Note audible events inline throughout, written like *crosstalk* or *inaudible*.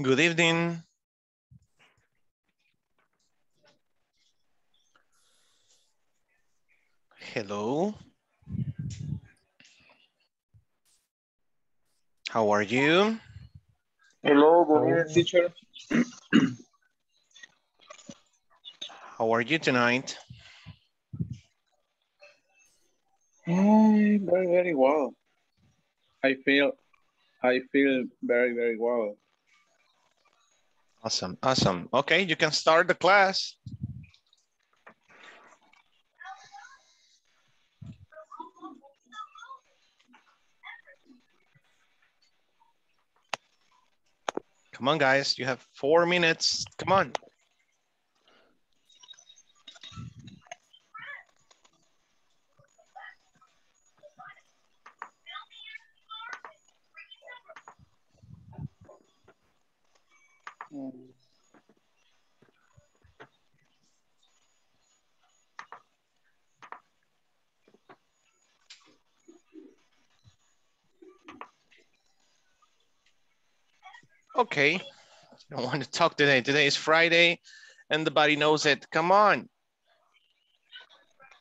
Good evening. Hello. How are you? Hello, good evening, teacher. *clears throat* How are you tonight? Mm, very, very well. I feel, I feel very, very well. Awesome, awesome. Okay, you can start the class. Come on, guys, you have four minutes. Come on. Mm. Okay, I don't want to talk today. Today is Friday and the body knows it. Come on.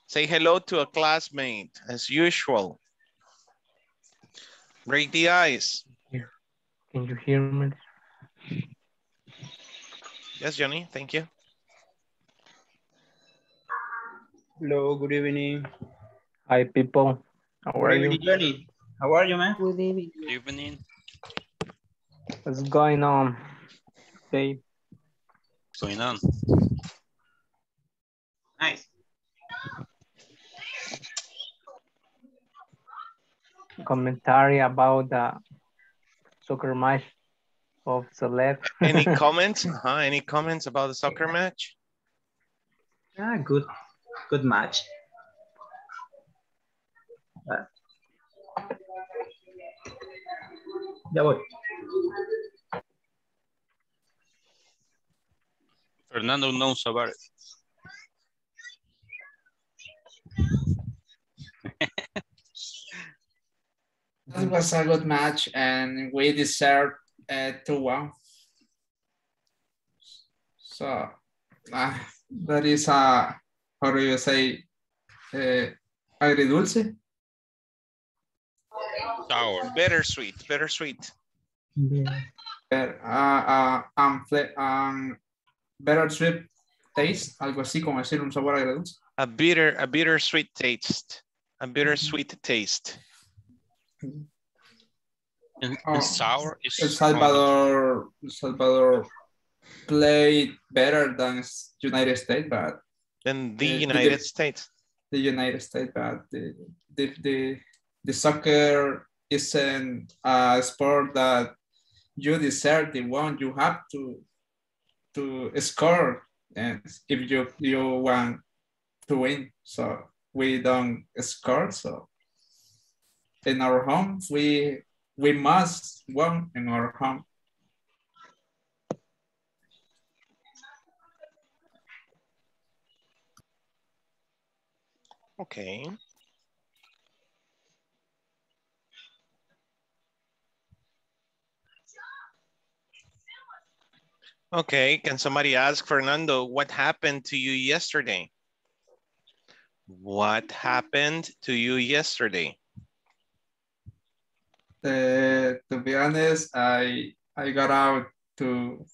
Say hello to a classmate as usual. Break the ice. Can you hear me? Yes, Johnny, thank you. Hello, good evening. Hi, people. How are Good you? evening, Johnny. How are you, man? Good evening. Good evening. What's going on? Okay, What's going on? Nice. commentary about the soccer match of Celeb. Any *laughs* comments? Uh-huh, Any comments about the soccer match? Yeah, good. Good match. Ah. Ya Fernando knows about it. It was a good match and we deserved uh, 2-1. So, uh, that is a, how do you say, uh, agridulce? Sour. Bittersweet, bittersweet. Better, uh, uh, um, um, better sweet taste, algo así como decir un sabor agridulce. A bitter, a bittersweet taste. A bittersweet taste. And, Oh, and sour is El Salvador, El Salvador played better than United States, but Then the Uh, the- United States. the United States, but the the the, the soccer isn't a sport that you deserve the one. You have to to score, and if you you want to win, so we don't score. So in our home, we we must win in our home. Okay. Okay, can somebody ask Fernando, what happened to you yesterday? What happened to you yesterday? Uh, to be honest, I I got out to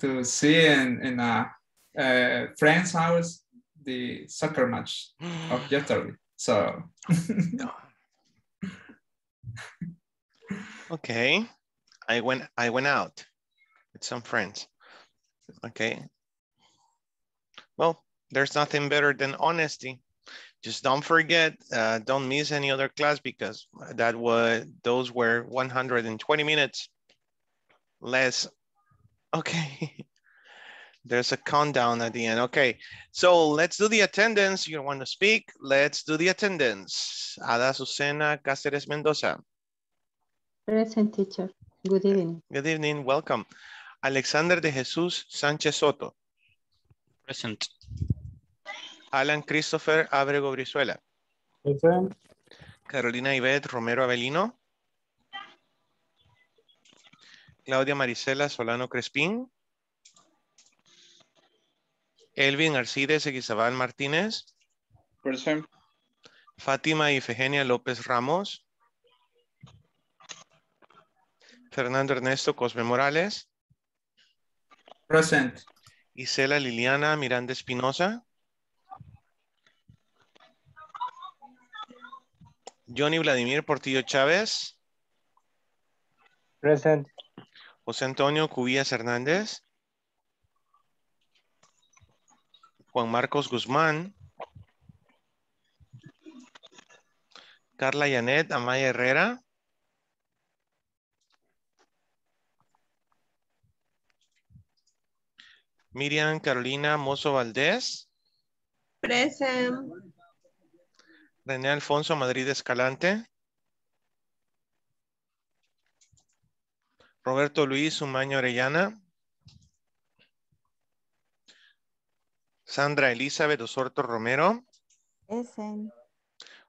to see in in a, uh friend's house the soccer match of *gasps* yesterday. So *laughs* Okay, I went I went out with some friends. Okay. Well, there's nothing better than honesty. Just don't forget, uh, don't miss any other class because that was those were 120 minutes less. Okay. *laughs* There's a countdown at the end. Okay, so let's do the attendance. You want to speak? Let's do the attendance. Ada Susana Cáceres Mendoza. Present teacher. Good evening. Good evening, welcome. Alexander de Jesús Sánchez Soto. present. Alan Christopher Abrego Brizuela. Present. Carolina Ivette Romero Avelino. Claudia Marisela Solano Crespín. Elvin Arcides Eguizabal Martínez. Present. Fátima Ifegenia López Ramos. Fernando Ernesto Cosme Morales. Present. Isela Liliana Miranda Espinosa. Johnny Vladimir Portillo Chávez. Present. José Antonio Cubillas Hernández. Juan Marcos Guzmán. Carla Yanet Amaya Herrera. Miriam Carolina Mozo Valdés. Present. René Alfonso Madrid Escalante. Roberto Luis Umaño Orellana. Sandra Elizabeth Osorto Romero. Present.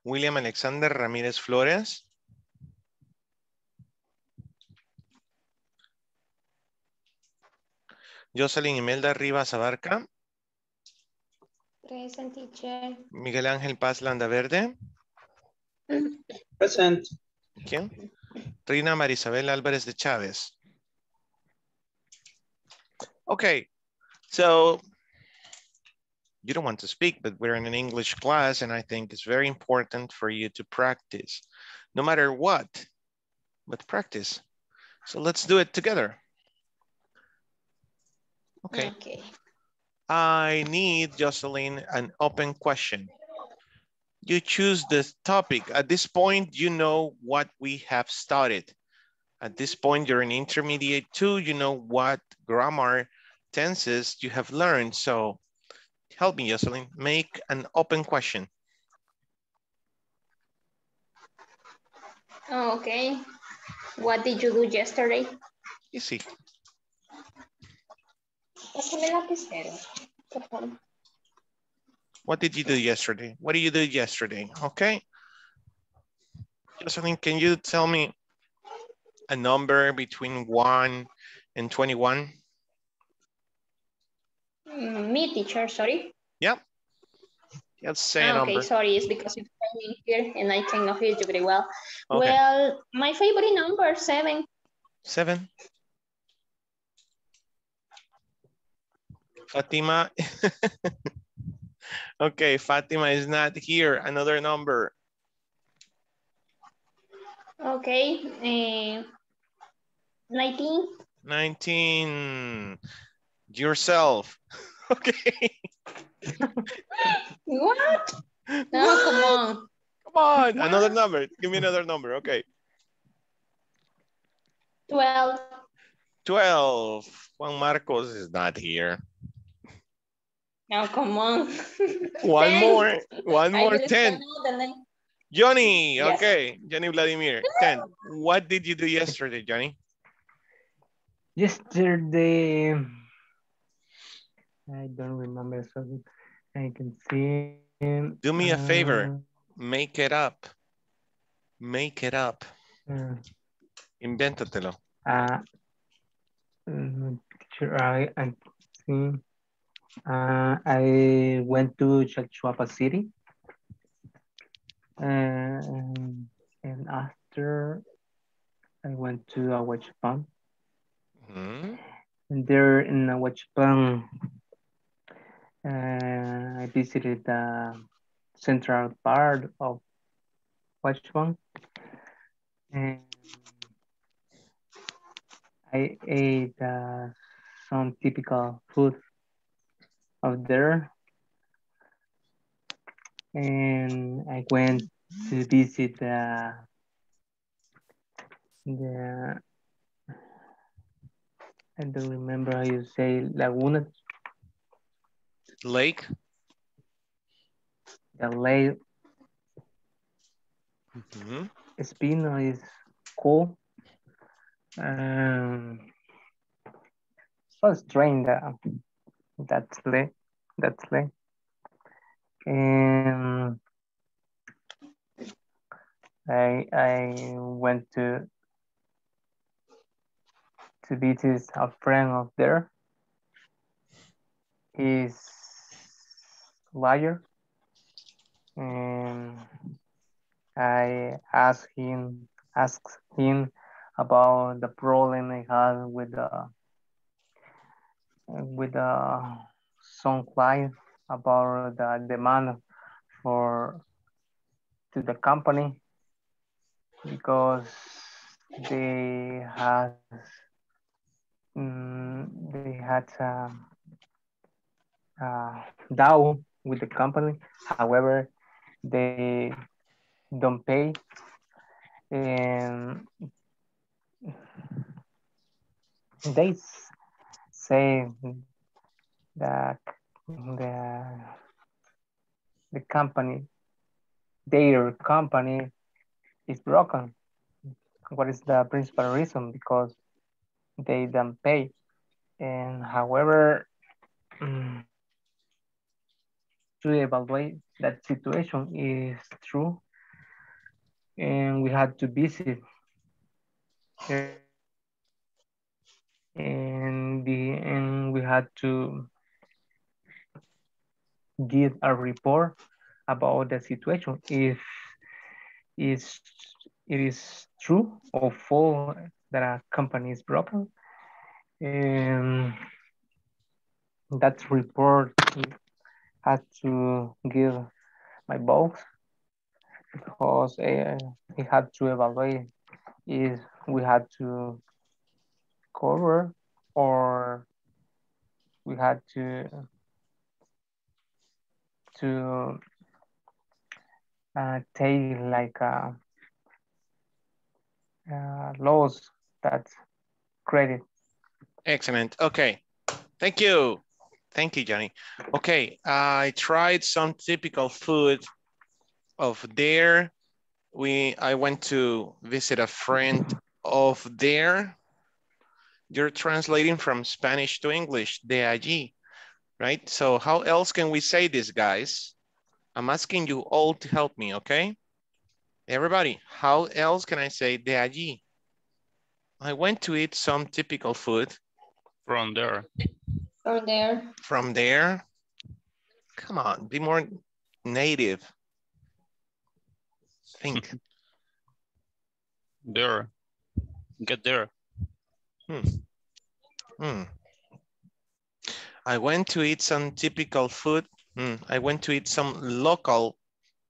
William Alexander Ramírez Flores. Jocelyn Imelda Rivas Abarca. Present teacher. Miguel Ángel Paz Landaverde. Present. ¿Quién? Rina Marisabel Álvarez de Chávez. Okay, so you don't want to speak, but we're in an English class and I think it's very important for you to practice, no matter what, but practice. So let's do it together. Okay, ah, Okay. I need, Jocelyn, an open question. You choose the topic. At this point, you know what we have started. At this point, you're in intermediate two, you know what grammar tenses you have learned. So help me, Jocelyn, make an open question. Oh, okay. What did you do yesterday? Easy. Pásame lapicero, por favor. What did you do yesterday? What did you do yesterday? Okay. Jocelyn, can you tell me a number between one and 21? Mm, Me, teacher, sorry. Yep. Let's say a Ah, okay, number. sorry, it's because it's raining here and I cannot hear you very well. Okay. Well, my favorite number, seven. Seven. Fatima. *laughs* okay, Fatima is not here. Another number. Okay. eh, 19. 19. Yourself. *laughs* Okay. What? No, come on. Come on. Another number. Give me another number. Okay. 12. 12. Juan Marcos is not here. No, come on. *laughs* One more. One more. 10. know. Johnny. Yes. Okay. Johnny Vladimir. 10. What did you do yesterday, Johnny? Yesterday, I don't remember, so I can see. Do me a favor. Uh, Make it up. Make it up. uh, Invéntatelo. uh, mm, sure, I, I see. Uh, I went to Chalchuapa City. Um, and after I went to Ahuachapán. Mhm. And there in Ahuachapán, uh, I visited the central part of Ahuachapán. And I ate uh, some typical food of there. And I went to visit the, the I don't remember how you say Laguna, Lake. the lake Mhm. Espino is cool. Um, so strange that that's lake, that's lake. And I I went to to visit a friend of there. He's liar. And I asked him asked him about the problem I had with the with the some client about the demand for to the company because they had mm, they had uh, uh, down with the company. However, they don't pay and they say that the the company their company is broken. What is the principal reason? Because they don't pay. And however mm, to evaluate that situation is true and we had to visit and the and we had to give a report about the situation if is it is true or false that a company is broken. And that report had to give my boss because uh, he had to evaluate if we had to cover or we had to to uh, take like a, uh laws that credit. Excellent. Okay. Thank you. Thank you, Johnny. Okay, I tried some typical food of there. We I went to visit a friend of there. You're translating from Spanish to English, de allí, right? So how else can we say this, guys? I'm asking you all to help me, okay? Everybody, how else can I say de allí? I went to eat some typical food From there. From there. from there. Come on, be more native. Think. *laughs* There. Get there. Hmm. I went to eat some typical food. Hmm. I went to eat some local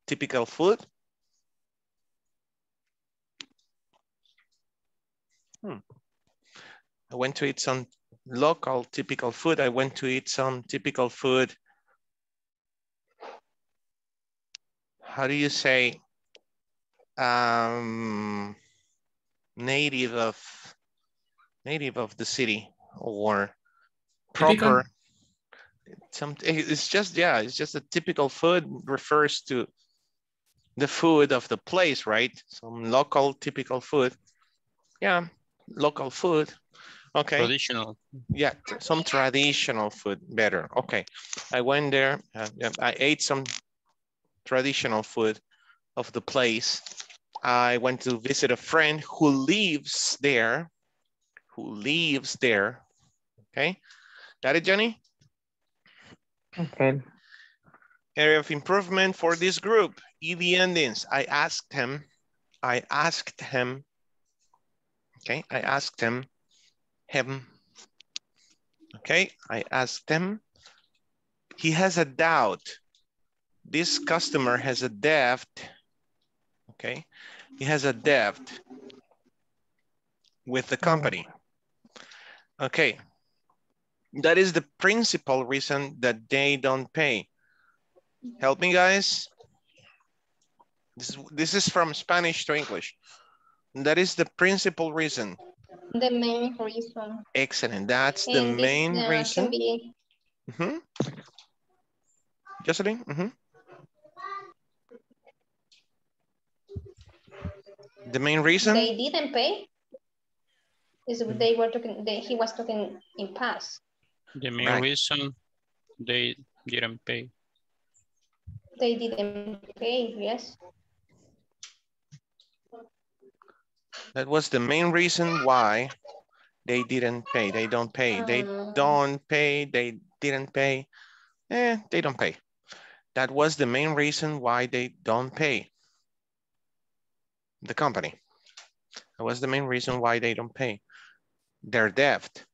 typical food. Hmm. I went to eat some local typical food. I went to eat some typical food. How do you say um, native of native of the city or proper? Some it's just yeah, it's just a typical food refers to the food of the place, right? Some local typical food. Yeah, local food. Okay. Traditional. Yeah, some traditional food, better. Okay, I went there, uh, I ate some traditional food of the place. I went to visit a friend who lives there, who lives there. Okay, got it, Johnny? Okay. Area of improvement for this group, ED endings. I asked him, I asked him, okay, I asked him, him, okay, I asked him. He has a doubt. This customer has a debt, okay, he has a debt with the company. Okay, that is the principal reason that they don't pay. Help me, guys. This is, this is from Spanish to English. That is the principal reason. The main reason. Excellent. That's the And this, main uh, reason. Be, Mhm. Jocelyn? Mhm. The main reason? they didn't pay. Is they were talking, they, he was talking in past. The main Right. reason they didn't pay. They didn't pay, yes. That was the main reason why they didn't pay, they don't pay, they Um, don't pay, they didn't pay, eh, they don't pay. That was the main reason why they don't pay. The company. That was the main reason why they don't pay. Their debt.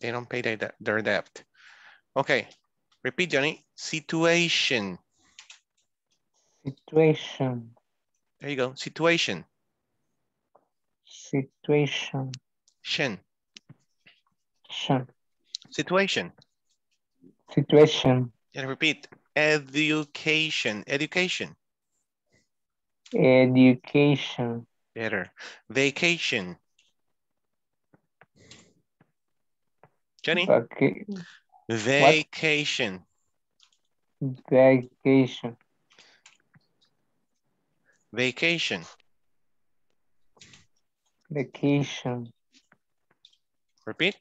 They don't pay their, de- their debt. Okay, repeat, Johnny. Situation. Situation. There you go. Situation. Situation. Shin. Shin. Situation. Situation. And repeat. Education. Education. Education. Better. Vacation. Jenny. Vaca- Vacation. vacation. Vacation. Vacation. Repeat.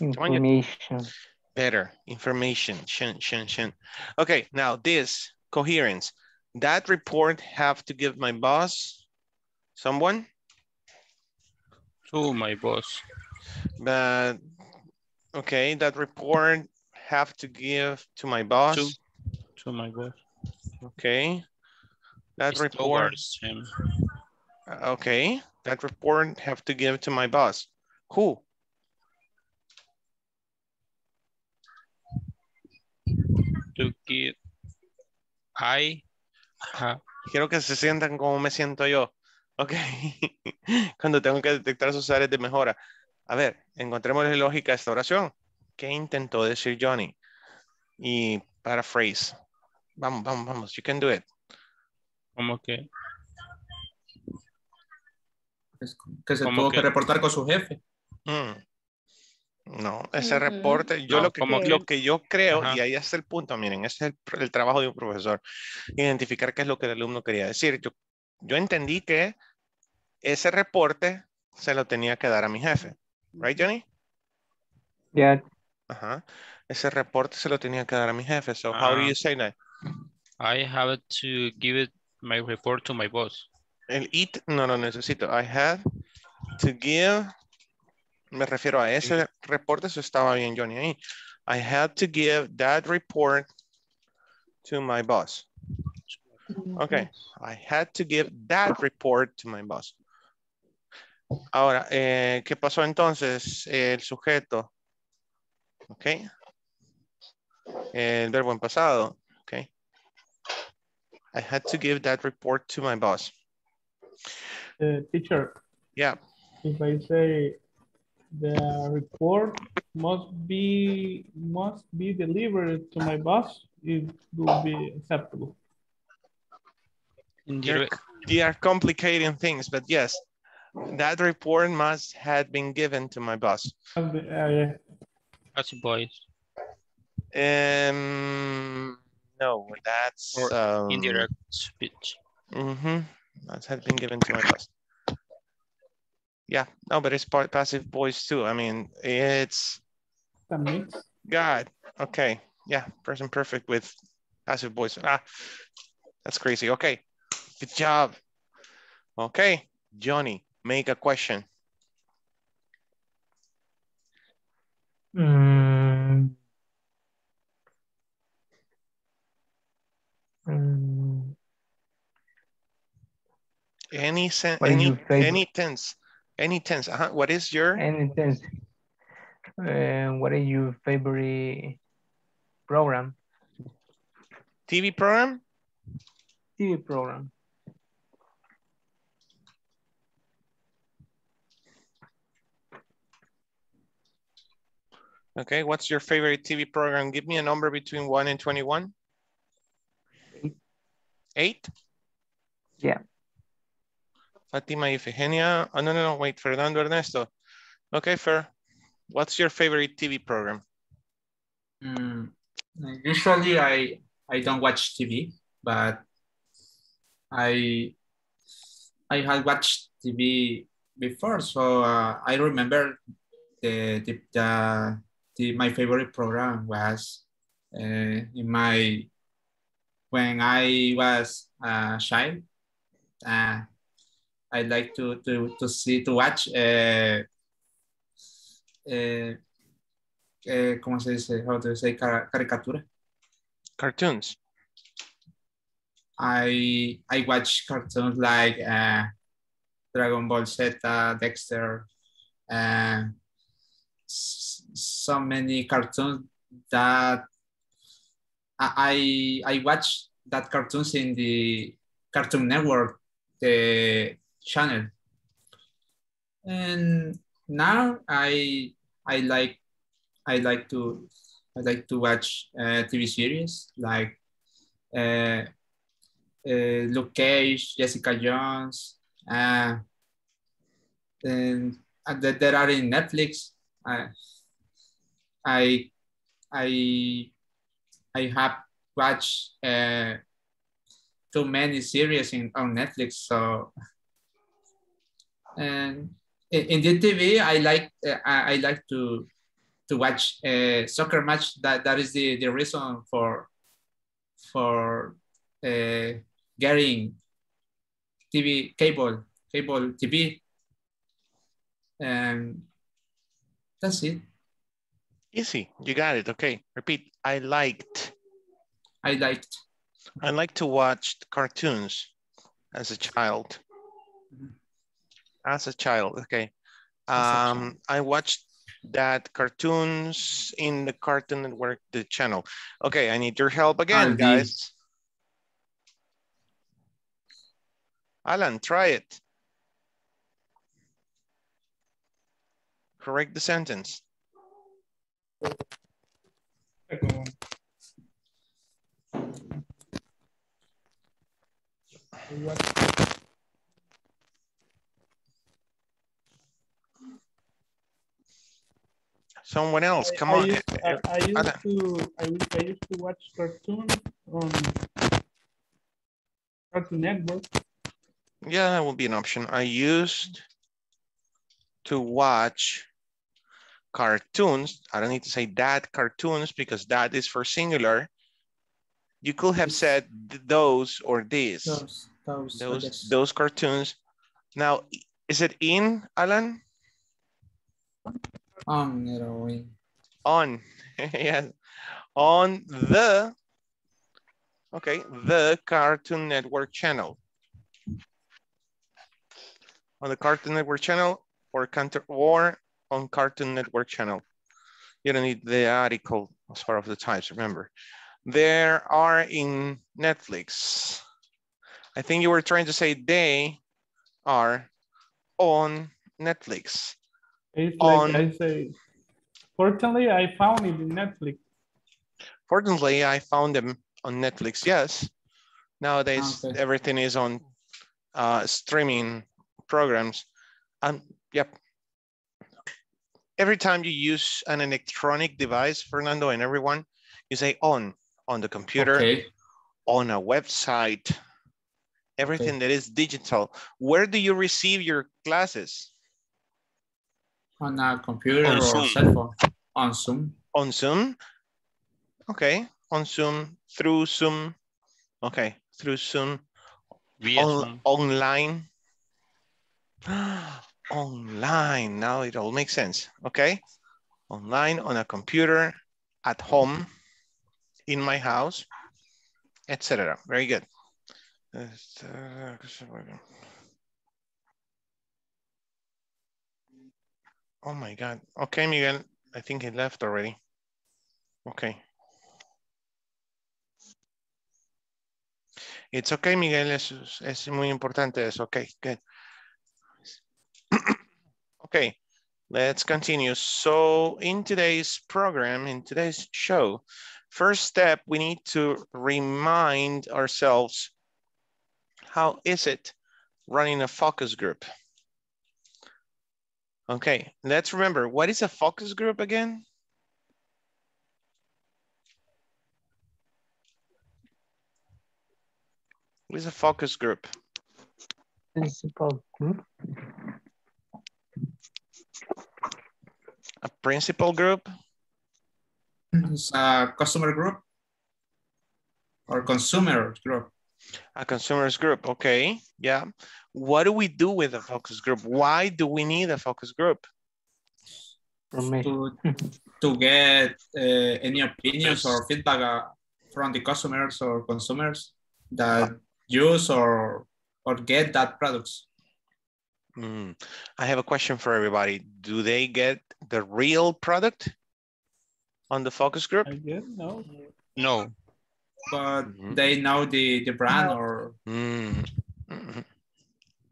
Information. Better. Information. Shin, shin, shin. Okay, now this coherence. That report have to give my boss someone, To my boss. but okay, that report have to give to my boss. To, to my boss. Okay. That It's report, him. uh, okay, that report have to give to my boss. Who? To give. I have Quiero que se sientan como me siento yo. Ok. *laughs* Cuando tengo que detectar sus áreas de mejora. A ver, encontremos la lógica de esta oración. ¿Qué intentó decir Johnny? Y paraphrase. Vamos, vamos, vamos. You can do it. como que que se tuvo que- que reportar con su jefe. Mm. No, ese reporte, yo No, lo, que, como lo que yo creo, Ajá. y ahí está el punto, miren, ese es el, el trabajo de un profesor, identificar qué es lo que el alumno quería decir. Yo, yo entendí que ese reporte se lo tenía que dar a mi jefe, right, Johnny? Yeah, Ajá. Ese reporte se lo tenía que dar a mi jefe. So how do Ah. you say that? I have to give it my report to my boss. El it no lo necesito. I had to give. Me refiero a ese reporte. Eso estaba bien, Johnny. Ahí. I had to give that report to my boss. Okay. I had to give that report to my boss. Ahora, eh, ¿qué pasó entonces? El sujeto. Ok. El verbo en pasado. Ok. I had to give that report to my boss. Uh, teacher, Yeah. if I say the report must be must be delivered to my boss, it will be acceptable. You're, you are complicating things, but yes, that report must have been given to my boss. Uh, yeah. As boys. Um, no, that's Or um, Indirect speech. Mm-hmm. That had been given to my boss. Yeah, no, but it's part passive voice too. I mean, it's. God. Okay. Yeah, present perfect with passive voice. Ah, that's crazy. Okay. Good job. Okay, Johnny, make a question. Mm. Any sen What is any any tense, any tense. Uh -huh. What is your Any tense Uh, what is your favorite program? TV program? TV program. Okay, what's your favorite TV program? Give me a number between one and 21. Eight. Eight? Yeah. Fatima Ifigenia. Oh, no, no, no, wait, Fernando Ernesto. Okay, fair. What's your favorite TV program? Mm, usually I I don't watch TV, but I I had watched TV before, so uh, I remember the the, the, the my favorite program was uh, in my when I was a child. uh, I like to to to see to watch. Uh, uh, uh, ¿Cómo se dice? How to say car caricatura? Cartoons. I I watch cartoons like uh, Dragon Ball Z, Dexter, uh, so many cartoons that I I watch that cartoons in the Cartoon Network, the channel, and now I I like I like to I like to watch uh, TV series like uh, uh, Luke Cage, Jessica Jones, uh, and, and that that are in Netflix. I I I have watched uh, too many series in on Netflix. So and in, in the TV, I like uh, I, like to to watch a soccer match. That that is the the reason for for uh, getting TV cable cable TV, and that's it. Easy. You got it. Okay. Repeat. I liked. I liked. I like to watch cartoons as a child. As a child. Okay. Um, I watched that cartoons in the Cartoon Network, the channel. Okay, I need your help again, Andy. guys. Alan, try it. Correct the sentence. What- Someone else, come I on. used, I, I used to I, I used to watch cartoons on Cartoon Network. Yeah, that would be an option. I used to watch cartoons. I don't need to say that cartoons because that is for singular. You could have said those or these. Those those Those, those cartoons. Now, is it in, Alan? on heroin. On, *laughs* yes. On the, okay, the Cartoon Network channel. On the Cartoon Network channel or counter or on Cartoon Network channel. You don't need the article as far of the types, remember. There are in Netflix. I think you were trying to say they are on Netflix. It's like On- I say. Fortunately, I found it in Netflix. Fortunately, I found them on Netflix, yes. Nowadays, Okay. everything is on uh, streaming programs. And yep. Every time you use an electronic device, Fernando and everyone, you say on, on the computer, Okay. on a website, everything that is digital. Where do you receive your classes? On a computer On or Zoom. cell phone. On Zoom. On Zoom? Okay, on Zoom, through Zoom. Okay, through Zoom. Via On- Zoom. online. *gasps* online, now it all makes sense, okay? Online, on a computer, at home, in my house, etc. Very good. Oh my God. Okay, Miguel, I think he left already. Okay. It's okay, Miguel, es, es muy importante eso. Okay, good. Okay, let's continue. So in today's program, in today's show, first step, we need to remind ourselves, how is it running a focus group? Okay, let's remember, what is a focus group again? What is a focus group? Principal group. A principal group? It's a customer group or consumer group. A consumers group, okay, yeah. What do we do with a focus group? Why do we need a focus group? Information. to, to get uh, any opinions or feedback uh, from the customers or consumers that use or or get that products. Hmm. I have a question for everybody. Do they get the real product on the focus group? I guess no. No. But Mhm. they know the, the brand or Hmm. Mhm.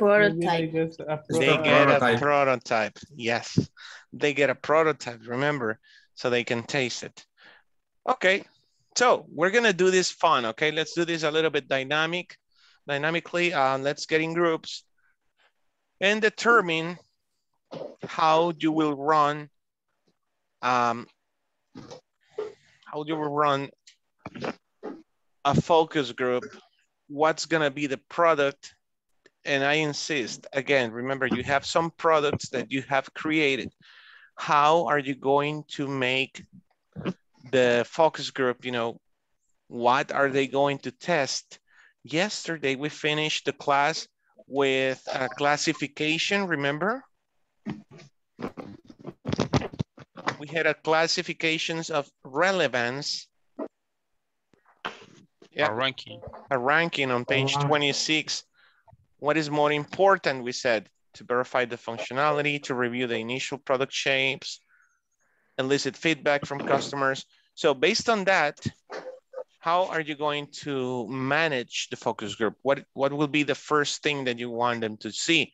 Maybe they just a They product. get a Prototype. prototype. Yes, they get a prototype, remember, so they can taste it. Okay, so we're gonna do this fun, okay? Let's do this a little bit dynamic, dynamically. Uh, let's get in groups and determine how you will run, um, how you will run a focus group, what's gonna be the product and I insist, again, remember you have some products that you have created. How are you going to make the focus group, you know, what are they going to test? Yesterday, we finished the class with a classification, remember? We had a classifications of relevance, Yeah. A ranking. a ranking on page 26. What is more important, we said, to verify the functionality, to review the initial product shapes, elicit feedback from customers. So based on that, how are you going to manage the focus group? What, what will be the first thing that you want them to see?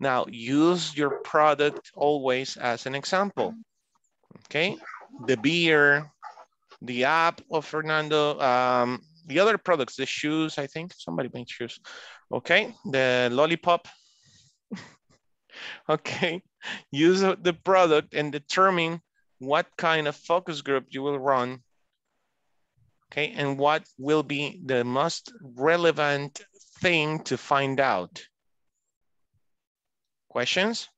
Now, use your product always as an example, okay? The beer, the app of Fernando, um, the other products, the shoes, I think somebody made shoes. Okay, the lollipop. *laughs* okay, use the product and determine what kind of focus group you will run. Okay, and what will be the most relevant thing to find out. Questions?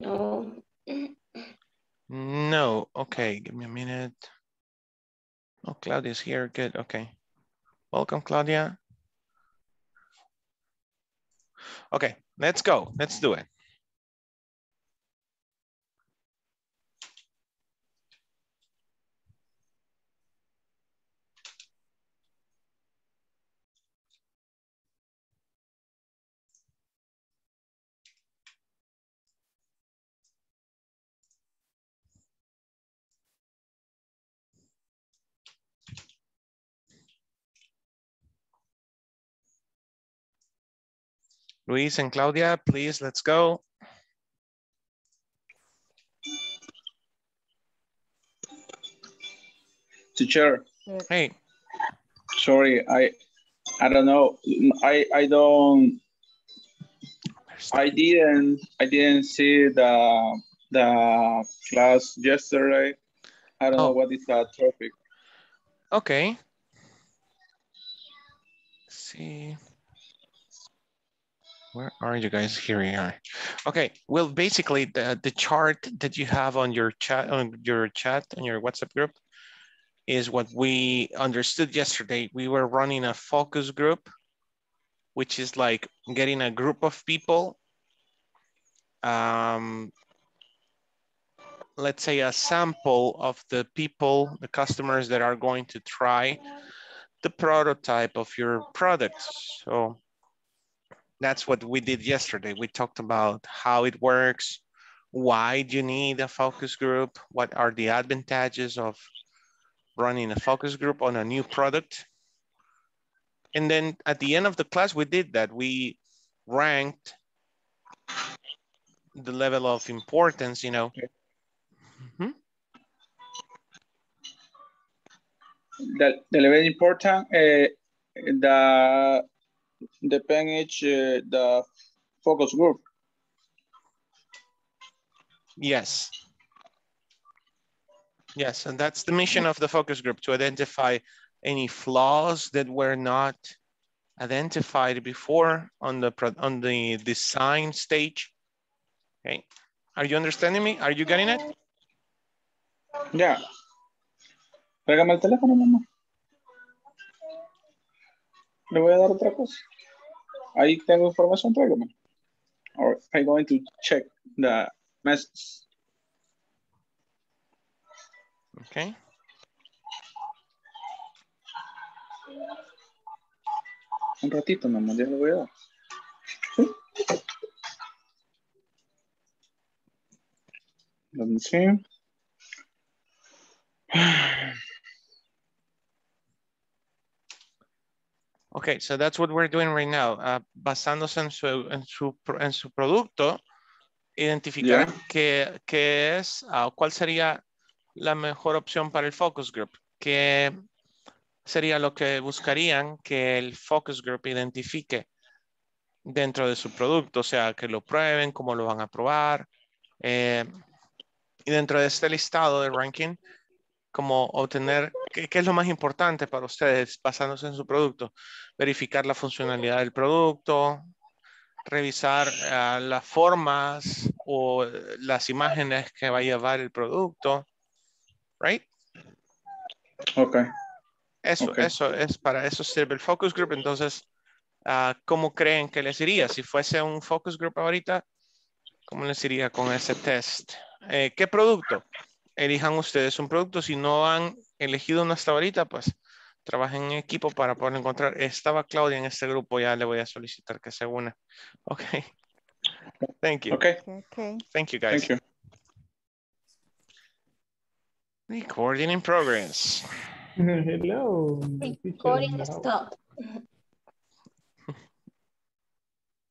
No. No, okay, give me a minute. Oh, Claudia's here, good, okay. Welcome, Claudia. Okay, let's go, let's do it. Luis and Claudia, please, let's go. Teacher, Hey, sorry, I I don't know. I I don't I didn't I didn't see the the class yesterday. I don't Oh. know what is that topic. okay. Let's see. Where are you guys? Here we are. Okay, well, basically the, the chart that you have on your chat, on your chat, on your WhatsApp group is what we understood yesterday. We were running a focus group, which is like getting a group of people, um, let's say a sample of the people, the customers that are going to try the prototype of your products. So that's what we did yesterday. We talked about how it works, why do you need a focus group, what are the advantages of running a focus group on a new product. And then at the end of the class, we did that. We ranked the level of importance, you know. Mhm. The the very important uh, the depend each uh, the focus group. Yes. Yes, and that's the mission of the focus group, to identify any flaws that were not identified before on the, on the design stage. Okay, are you understanding me? Are you getting it? Yeah. Pégame el teléfono, mamá. le voy a dar otra cosa. Ahí tengo información, tráigame. Or I'm going to check the messages. Okay. Un ratito nomás, ya le voy a dar. Let me see. Okay, so that's what we're doing right now. Uh, basándose en su, en su, en su producto, identificar Yeah. qué, qué es, ah, cuál sería la mejor opción para el focus group. ¿Qué sería lo que buscarían que el focus group identifique dentro de su producto? O sea, que lo prueben, cómo lo van a probar. eh, y dentro de este listado de ranking, como obtener, ¿qué, qué es lo más importante para ustedes basándose en su producto? verificar la funcionalidad del producto, revisar ah, las formas o eh, las imágenes que va a llevar el producto, right? Okay. Eso, Ok. eso es para eso sirve el focus group. Entonces, ah, ¿cómo creen que les iría? Si fuese un focus group ahorita, ¿cómo les iría con ese test? Eh, ¿Qué producto? Elijan ustedes un producto. Si no han elegido uno hasta ahorita, pues trabajen en equipo para poder encontrar. Estaba Claudia en este grupo, ya le voy a solicitar que se una. *laughs* Ok. Thank you. Okay. Okay. Thank you, guys. Thank you. Recording in progress. *laughs* Hello. Recording stop.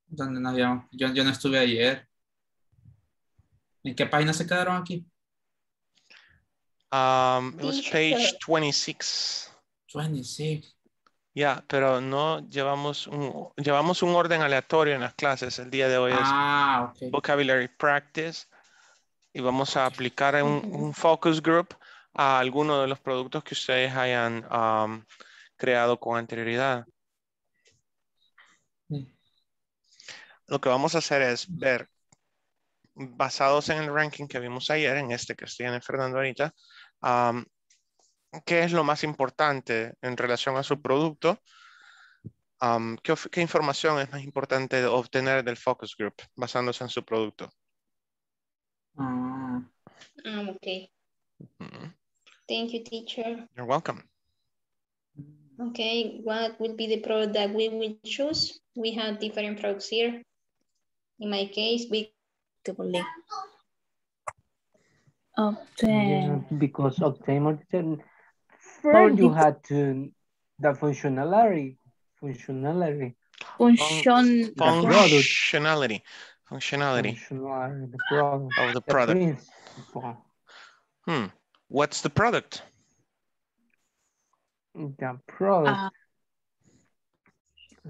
¿Dónde nos habíamos? Yo, yo no estuve ayer. ¿En qué página se quedaron aquí? Um, it was page Teacher. 26. 26. Ya, pero no llevamos un, llevamos un orden aleatorio en las clases. El día de hoy es Ah, ok. vocabulary practice y vamos a aplicar un, un focus group a alguno de los productos que ustedes hayan um, creado con anterioridad. Mm. Lo que vamos a hacer es ver, basados en el ranking que vimos ayer, en este que estoy en Fernando ahorita, um, qué es lo más importante en relación a su producto, um, qué, qué información es más importante obtener del focus group basándose en su producto. Ah, okay. Mhm. Thank you, teacher. You're welcome. Okay, what will be the product that we will choose? We have different products here. In my case, we Yeah, Obtain. because Optimal said For first you had to the functionality, functionality, function. The. Functionality. Functionality functionality, the product, of the the product. principle, Hmm. What's the product? the product.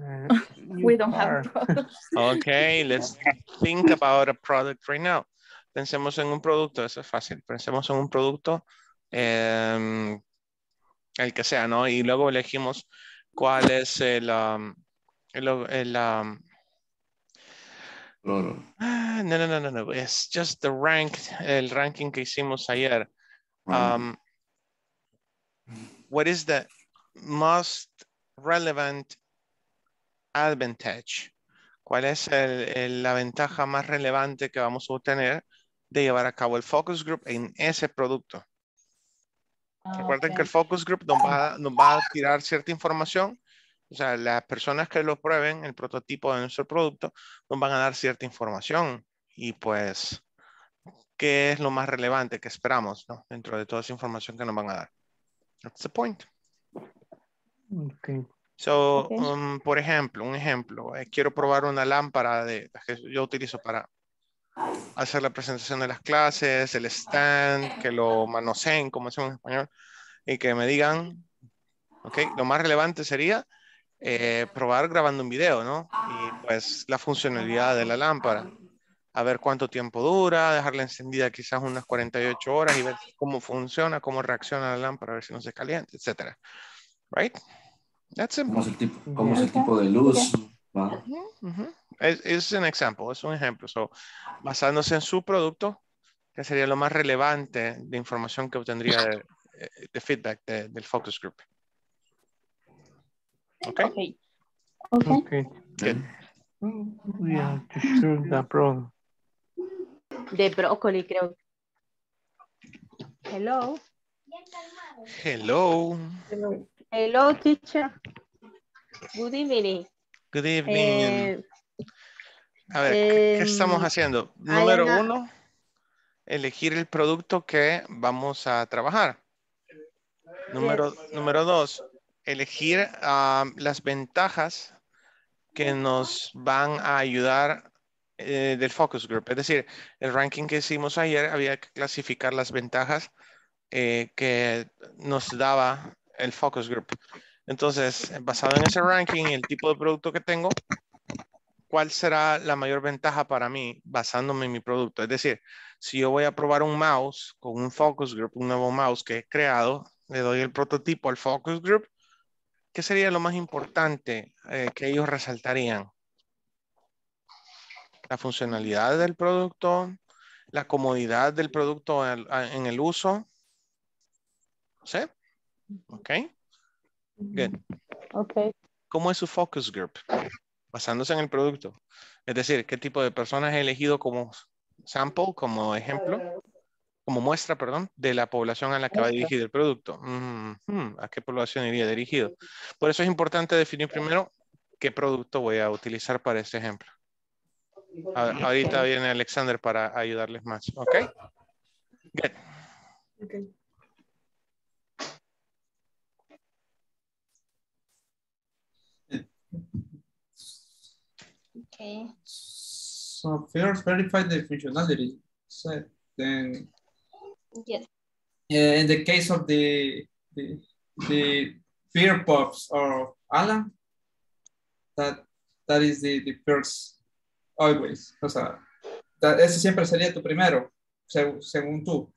Uh, uh, *laughs* we don't are- have products. Okay, let's *laughs* think about a product right now. Pensemos en un producto, eso es fácil. Pensemos en un producto, em, el que sea, ¿no? Y luego elegimos cuál es el, um, el, el, um, ah, no, no, no, no, no, es just the rank, el ranking que hicimos ayer. Um, what is the most relevant advantage? ¿Cuál es el- el- la ventaja más relevante que vamos a obtener de llevar a cabo el focus group en ese producto? Recuerden que el focus group nos va, nos va a tirar cierta información. O sea, las personas que lo prueben, el prototipo de nuestro producto, nos van a dar cierta información. Y pues, ¿qué es lo más relevante que esperamos ¿no? dentro de toda esa información que nos van a dar? That's the point. Okay. So, Okay. um, por ejemplo, un ejemplo, eh, quiero probar una lámpara de, que yo utilizo para hacer la presentación de las clases, el stand, que lo manoseen, como decimos en español, y que me digan, ok, lo más relevante sería eh, probar grabando un video, ¿no? Y pues la funcionalidad de la lámpara, a ver cuánto tiempo dura, dejarla encendida quizás unas 48 horas y ver cómo funciona, cómo reacciona la lámpara, a ver si no se calienta, etcétera. Right? That's simple. ¿Cómo es el tipo, cómo es el tipo de luz? ¿va? Ujú. Es, es un ejemplo, es un ejemplo. So, basándose en su producto, que sería lo más relevante de información que obtendría de, eh, de feedback de- del focus group. ¿Ok? Okay. Okay. Okay. Good. We have to choose the problem. De brócoli, creo. Hello. Hello. Hello, teacher. Good evening. Good evening. Eh, A ver, ¿qué, qué em, estamos haciendo? Número am a- uno, elegir el producto que vamos a trabajar. Número, número dos, elegir las ventajas que nos van a ayudar eh, del focus group. Es decir, el ranking que hicimos ayer había que clasificar las ventajas eh, que nos daba el focus group. Entonces, basado en ese ranking y el tipo de producto que tengo, ¿cuál será la mayor ventaja para mí basándome en mi producto? Es decir, si yo voy a probar un mouse con un focus group, un nuevo mouse que he creado, le doy el prototipo al focus group, ¿qué sería lo más importante eh, que ellos resaltarían? La funcionalidad del producto, la comodidad del producto en, en el uso. ¿Sí? Ok. Good. Okay. ¿Cómo es su focus group? Basándose en el producto. Es decir, ¿qué tipo de personas he elegido como sample, como ejemplo, como muestra, perdón, de la población a la que va dirigido el producto? Mm, hmm, ¿A qué población iría dirigido? Por eso es importante definir primero qué producto voy a utilizar para este ejemplo. A- ahorita viene Alexander para ayudarles más, ¿ok? Good. Okay. So first verify the functionality. So then Yes. uh, in the case of the the, the fear puffs or Alan, that that is the, the first always. O sea, that- ese siempre sería tu primero, seg- según tú.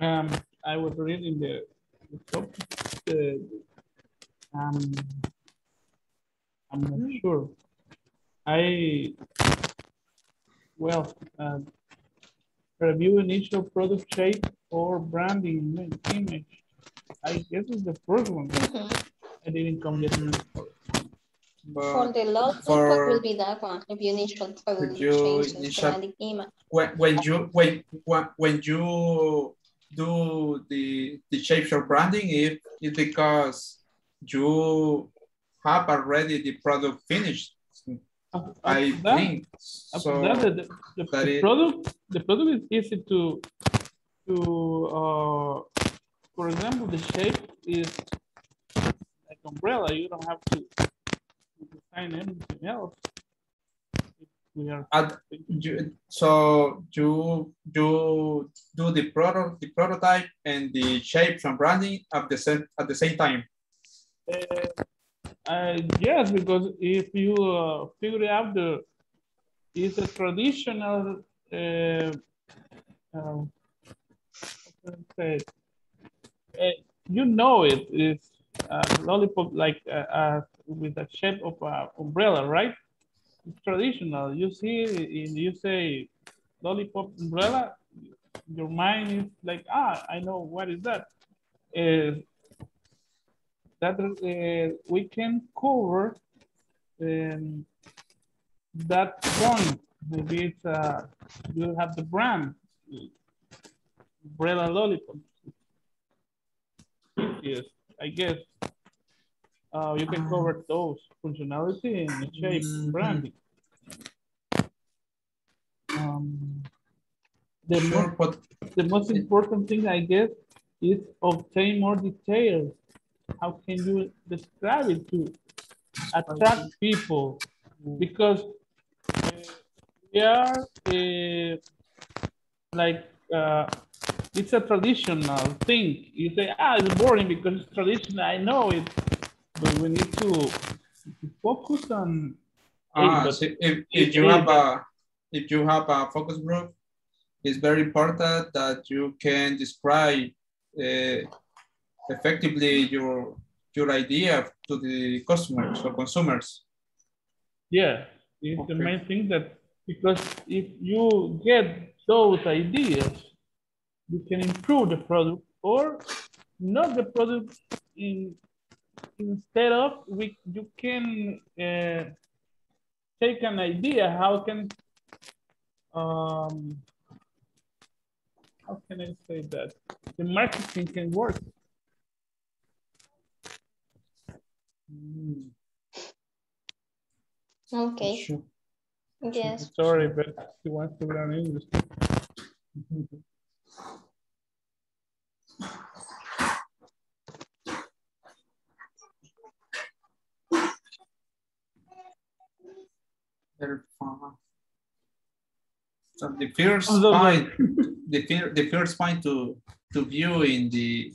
Um, I was reading the, the topic. Um, I'm not sure. I, well, uh, review initial product shape or branding image. I guess it's the first one. I didn't come yet. For the log, for- what will be that one? If you need to If you change initial- schematic image. when, when you when, when when you do the the shape of branding if it it's because you have already the product finished i that- think so that, the, the, the, that it- product, the product is easy to, to, uh, for example, the shape is like umbrella. You don't have to design anything else. If We are At, you, so you you do the product the prototype and the shapes and branding at the same at the same time Uh, uh, yes, because if you uh, figure out the it's a traditional uh, um, say? Uh, you know it is a lollipop like uh, uh, with the shape of an umbrella, right? It's traditional. You see, it, you say lollipop umbrella, your mind is like, ah, I know what is that. That uh, we can cover um, that point. Maybe it's uh, you have the brand, umbrella lollipop. Easiest, I guess. Uh, you can cover those functionality and the shape and branding. Um, the, Sure, most, the most important thing, I guess, is obtain more details. How can you describe it to attract people? Because uh, we are uh, like uh, it's a traditional thing. You say, ah, it's boring because it's traditional. I know it, but we need to, focus on. Ah, but so if, if you have a if you have a focus group, it's very important that you can describe uh, effectively your your idea to the customers or consumers. Yeah, it's the main thing that because if you get those ideas, you can improve the product or not the product in instead of we you can uh, take an idea how can um how can I say that the marketing can work. Mm, Okay. Sure. Yes. Sorry, but he wants to learn English. Very far. So the first no, no. point, the, fir- the first point to, to view in the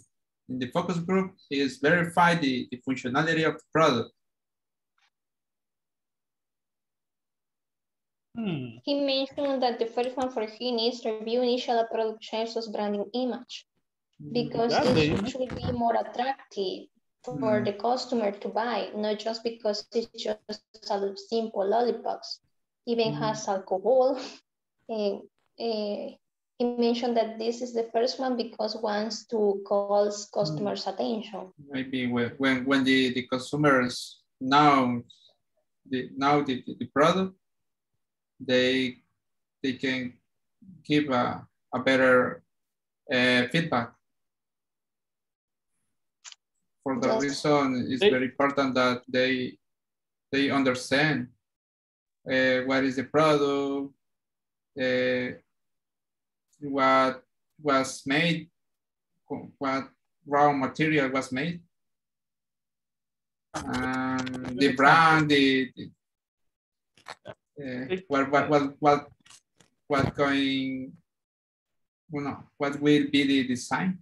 in the focus group is verify the, the functionality of the product. Hmm. He mentioned that the first one for him is review initial product changes branding image because Yeah, the it image. should be more attractive for Mm. the customer to buy, not just because it's just a simple lollipops. Even Mm. has alcohol. *laughs* Eh, eh, he mentioned that this is the first one because wants to call Mm. customers' attention. Maybe when, when, when the, the consumers know the, know the, the product, they, they can give a, a better uh, feedback. For that Yes. reason, it's They- very important that they, they understand uh, what is the product, uh, what was made, what raw material was made, and the brand, the, the uh, what, what, what, what, what going, you know, what will be the design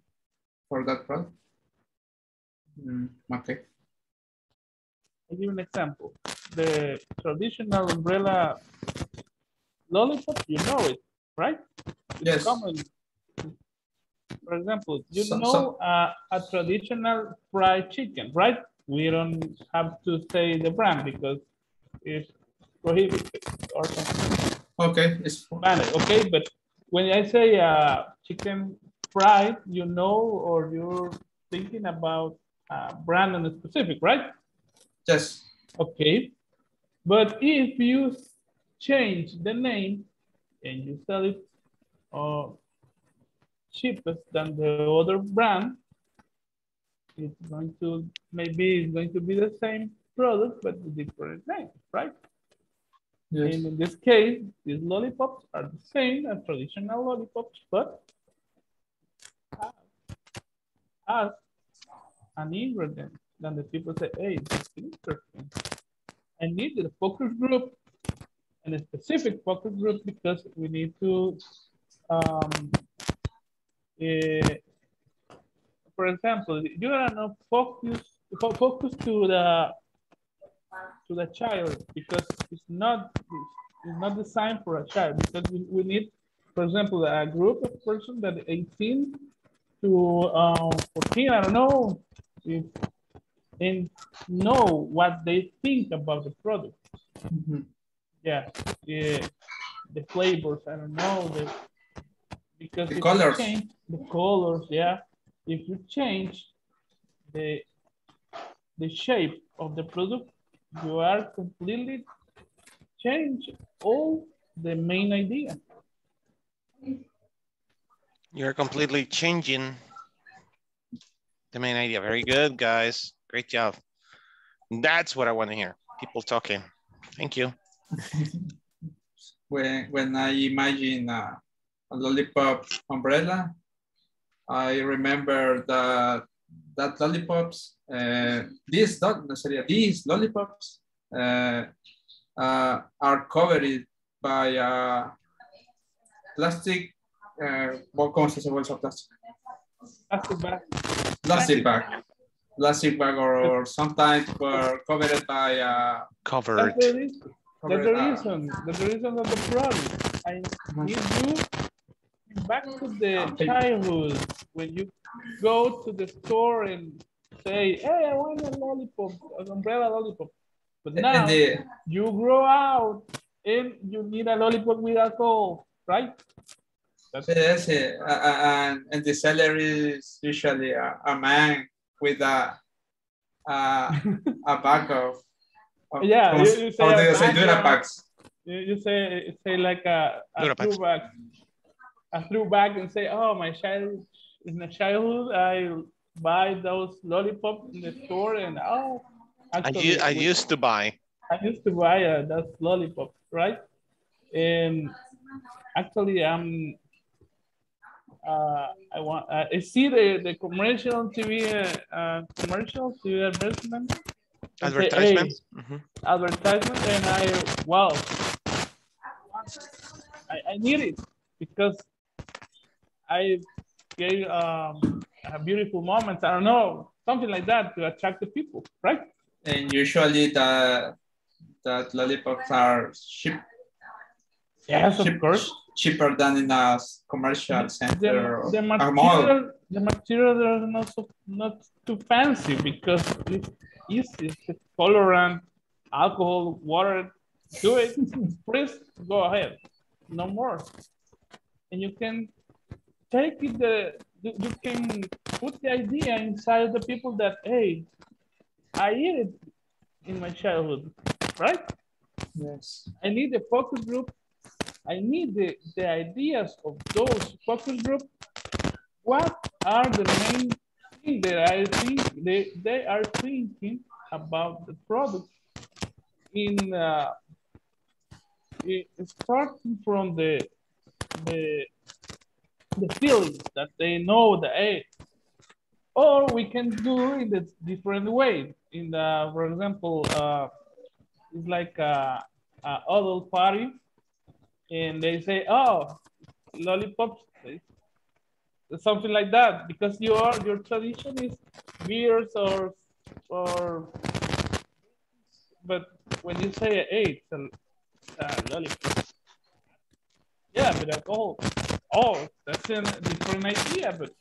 for that product? Mm, okay. I'll give you an example. The traditional umbrella lollipop, you know it, right? Yes. common. For example, you So- know so- uh, a traditional fried chicken, right? We don't have to say the brand because it's prohibited or something. Okay, it's Banned, okay? But when I say uh, chicken fried, you know, or you're thinking about uh, brand and specific, right? Yes. Okay, but if you change the name and you sell it uh, cheapest than the other brand, it's going to, maybe it's going to be the same product, but with different name, right? yes. And in this case, these lollipops are the same as traditional lollipops, but have an ingredient. Then the people say, hey, this is interesting. I need a focus group and a specific focus group because we need to, um, eh, for example, you are not focus, focus to the to the child because it's not it's not designed for a child because we, we need, for example, a group of person that 18 to um, 14, I don't know, if, and know what they think about the product. Mhm. Yeah, yeah, the flavors, I don't know, the, because The if you colors. change the colors, yeah. If you change the the shape of the product, you are completely change all the main idea. You're completely changing the main idea. Very good, guys. Great job. That's what I want to hear. People talking. Thank you. *laughs* when when I imagine a, a lollipop umbrella, I remember that that lollipops, uh, these not necessarily these lollipops, uh, uh, are covered by a plastic. Uh, ¿Cómo se dice bolsa plástico? Plastic bag. Plastic bag, plastic bag, or, or sometimes were covered by a Covered. That's the reason. That's the uh, reason. That's the reason of the problem. I need you back to the childhood when you go to the store and say, "Hey, I want a lollipop, an umbrella lollipop." But now the- you grow out and you need a lollipop with alcohol, right? That's Yes, eh, uh, uh, and, and the seller is usually a, a man with a uh, a bag of, of Yeah, how- you, you say how do a you say bag Durapax? You, you say say like a, a Durapax. Throwback, a throwback, and say, "Oh, my child in the childhood, I buy those lollipops in the store, and oh, I, actually, I we- used to buy. I used to buy uh, those lollipops, right? And actually, I'm. Uh, I want. Uh, I see the the commercial TV uh, uh, commercial TV advertisement. and say, "Hey, Advertisements. Mhm. advertisement and I wow I, I need it because I gave um a beautiful moments I don't know something like that to attract the people right? And usually the that lollipops are cheap, yes of course. cheaper than in a commercial center the, or the a mall. material the material are not so not too fancy because it's easy it's colorant alcohol water do it. *laughs* Please go ahead. No more. And you can take it the you, you can put the idea inside the people that hey i eat it in my childhood right Yes. I need a focus group. I need the, the ideas of those focus group. What are the main things that I think they, they are thinking about the product in, uh, starting from the, the, the feeling that they know the hey, or we can do in a different way. In the, for example, uh, it's like a, a adult party, and they say, "Oh, lollipops," something like that, because your your tradition is beers or or. But when you say, "Hey, it's a, a lollipop," yeah, but alcohol. Oh, that's a different idea, but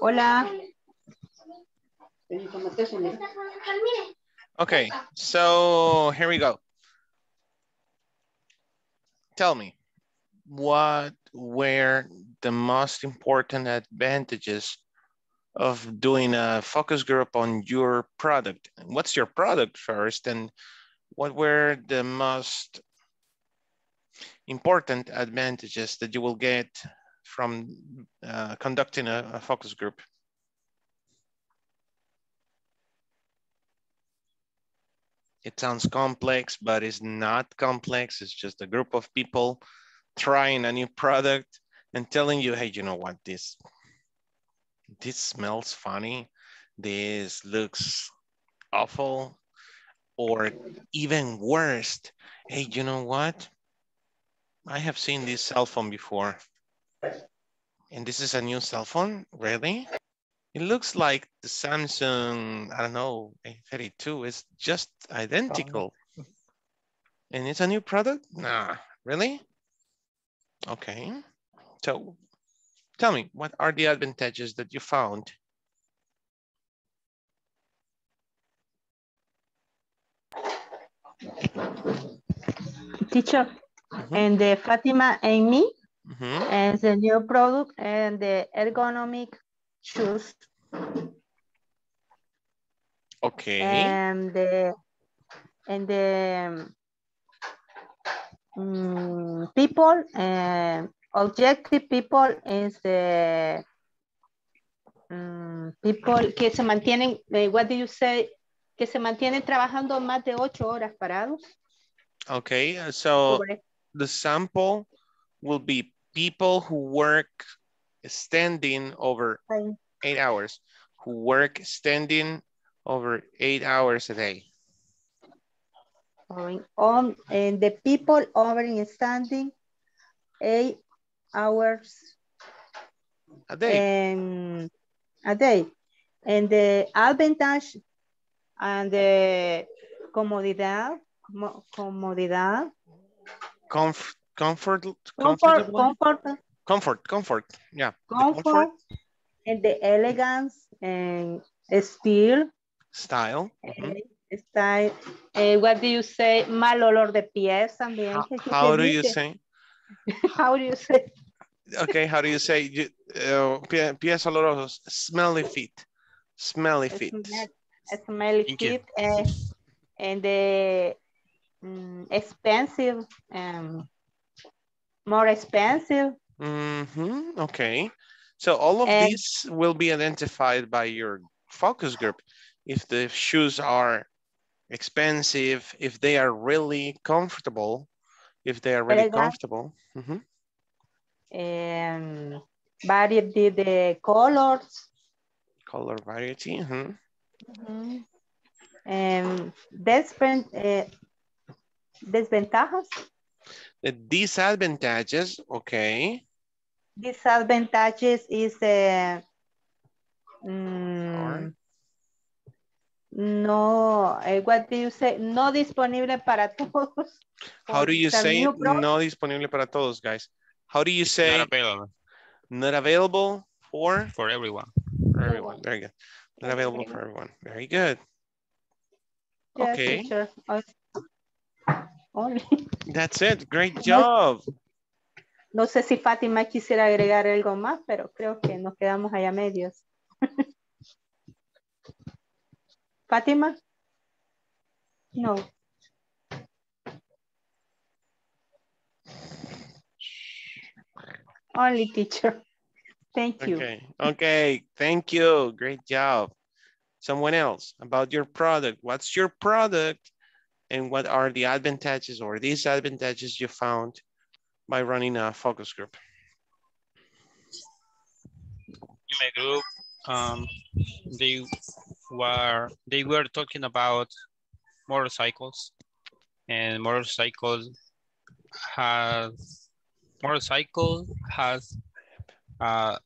Hola. Okay, so here we go. Tell me, what were the most important advantages of doing a focus group on your product? What's your product first and what were the most important advantages that you will get from uh, conducting a, a focus group? It sounds complex, but it's not complex. It's just a group of people trying a new product and telling you, hey, you know what, this, this smells funny. This looks awful. Or even worse, hey, you know what? I have seen this cell phone before. And this is a new cell phone, really? It looks like the Samsung, I don't know, A32 is just identical. Oh. And it's a new product? Nah, really? Okay. So tell me, what are the advantages that you found? Teacher, mm-hmm. and the Fatima and me, Mhm. and the new product and the ergonomic shoes Okay. and the and the um, people uh, objective people is the um, people que se mantienen eh, what do you say que se mantienen trabajando más de ocho horas parados Okay, uh, so the sample will be people who work standing over eight hours, who work standing over eight hours a day. Going on um, and the people over in standing eight hours A day. and a day. And the advantage and the comodidad, comodidad, Comf comfort, comfort, comfort, comfort, comfort, yeah. the comfort, and the elegance and style, Style. mhm. style. Eh, what do you say? Mal olor de pies también. How, how do you say? *laughs* How do you say? Okay, how do you say? You, uh, pie- pies olorosos, smelly feet, smelly feet. Smell, smelly Thank feet eh, and the mm, expensive, um, more expensive. Mm-hmm, okay. So all of And- these will be identified by your focus group. If the shoes are expensive, if they are really comfortable, if they are really comfortable. mhm. and varied the, the colors Color variety. mhm. Mhm. and despen- eh, desventajas disadvantages, okay. disadvantages is uh, mm, no eh, what do you say no disponible para todos *laughs* How do you say new pro- no disponible para todos, guys? How do you say Not available not available for? for everyone. For everyone, very good. Not available for everyone, very good. Yes, Okay, teacher. Oh, Only. that's it, great job. No sé si Fátima quisiera agregar algo más, pero creo que nos quedamos allá medios. *laughs* Fátima? No. Only teacher. Thank you. Okay, okay, thank you, great job. Someone else about your product. What's your product? And what are the advantages or disadvantages you found by running a focus group? in my group, um, they were they were talking about motorcycles, and motorcycles has motorcycle has uh,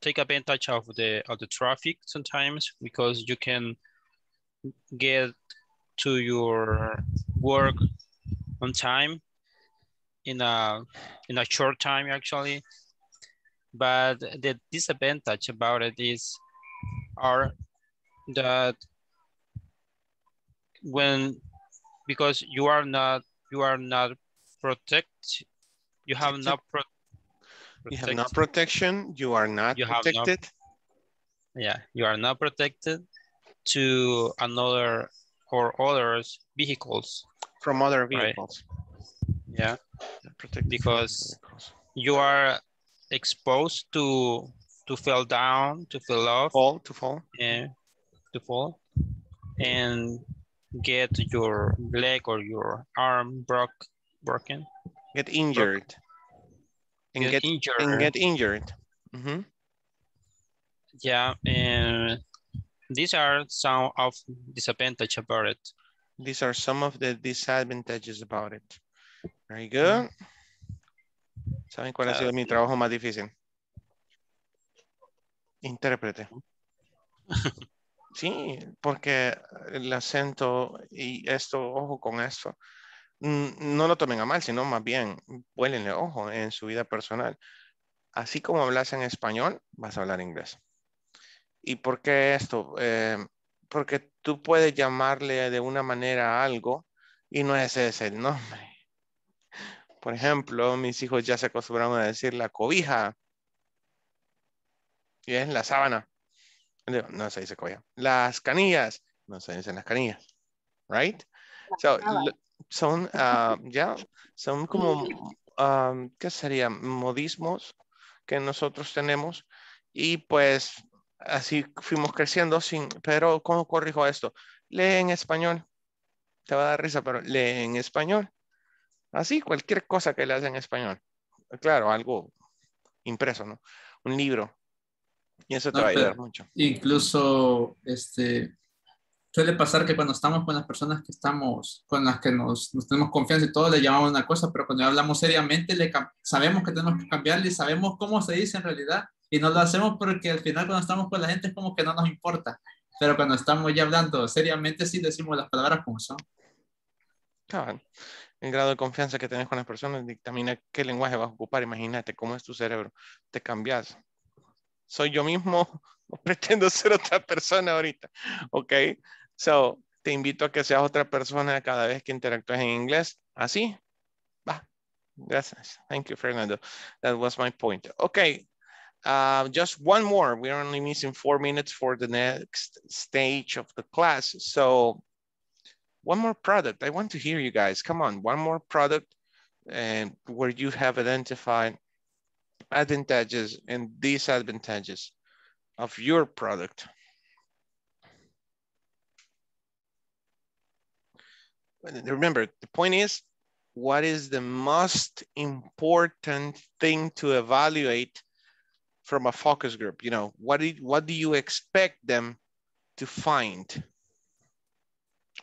take advantage of the of the traffic sometimes because you can get to your work on time in a in a short time actually but the disadvantage about it is are that when because you are not you are not protect you have not pro You have no protection, you are not You protected. yeah you are not protected to another or others vehicles From other Right. vehicles. yeah Protected from because you are exposed to to fall down to fall off Fall, to fall. Yeah, to fall and get your leg or your arm broke broken Get injured. And Get get, injured. And get injured. Mhm. yeah and these are some of disadvantage about it These are some of the disadvantages about it. Very good. ¿Saben cuál ha sido mi trabajo más difícil? Intérprete. Sí, porque el acento y esto, ojo con esto, mm, no lo tomen a mal, sino más bien vuélenle ojo en su vida personal. Así como hablas en español, vas a hablar inglés. ¿Y por qué esto? Eh, porque tú puedes llamarle de una manera a algo y no ese es el nombre. Por ejemplo, mis hijos ya se acostumbraron a decir la cobija y es la sábana. No se dice cobija. Las canillas, no se dicen las canillas. Right? So, son, ah, ya, son como, um, ¿qué sería? Modismos que nosotros tenemos y pues así fuimos creciendo sin, pero ¿cómo corrijo esto? Lee en español. Te va a dar risa, pero lee en español. Así, cualquier cosa que leas en español. Claro, algo impreso, ¿no? Un libro. Y eso te No, va a ayudar mucho. Incluso, este, suele pasar que cuando estamos con las personas que estamos, con las que nos, nos tenemos confianza y todo, le llamamos una cosa, pero cuando hablamos seriamente, le sabemos que tenemos que cambiarle y sabemos cómo se dice en realidad. Y no lo hacemos porque al final cuando estamos con la gente es como que no nos importa. Pero cuando estamos ya hablando seriamente, sí decimos las palabras como son. Cabal. El grado de confianza que tenés con las personas dictamina qué lenguaje vas a ocupar. Imagínate cómo es tu cerebro. Te cambias. Soy yo mismo *laughs* o pretendo ser otra persona ahorita. Ok. So, te invito a que seas otra persona cada vez que interactúes en inglés. Así. Gracias. Thank you, Fernando. That was my point. Okay. Uh, just one more. We're only missing four minutes for the next stage of the class. So one more product. I want to hear you guys. Come on, one more product and where you have identified advantages and disadvantages of your product. Remember, the point is, what is the most important thing to evaluate from a focus group? You know, what do, what do you expect them to find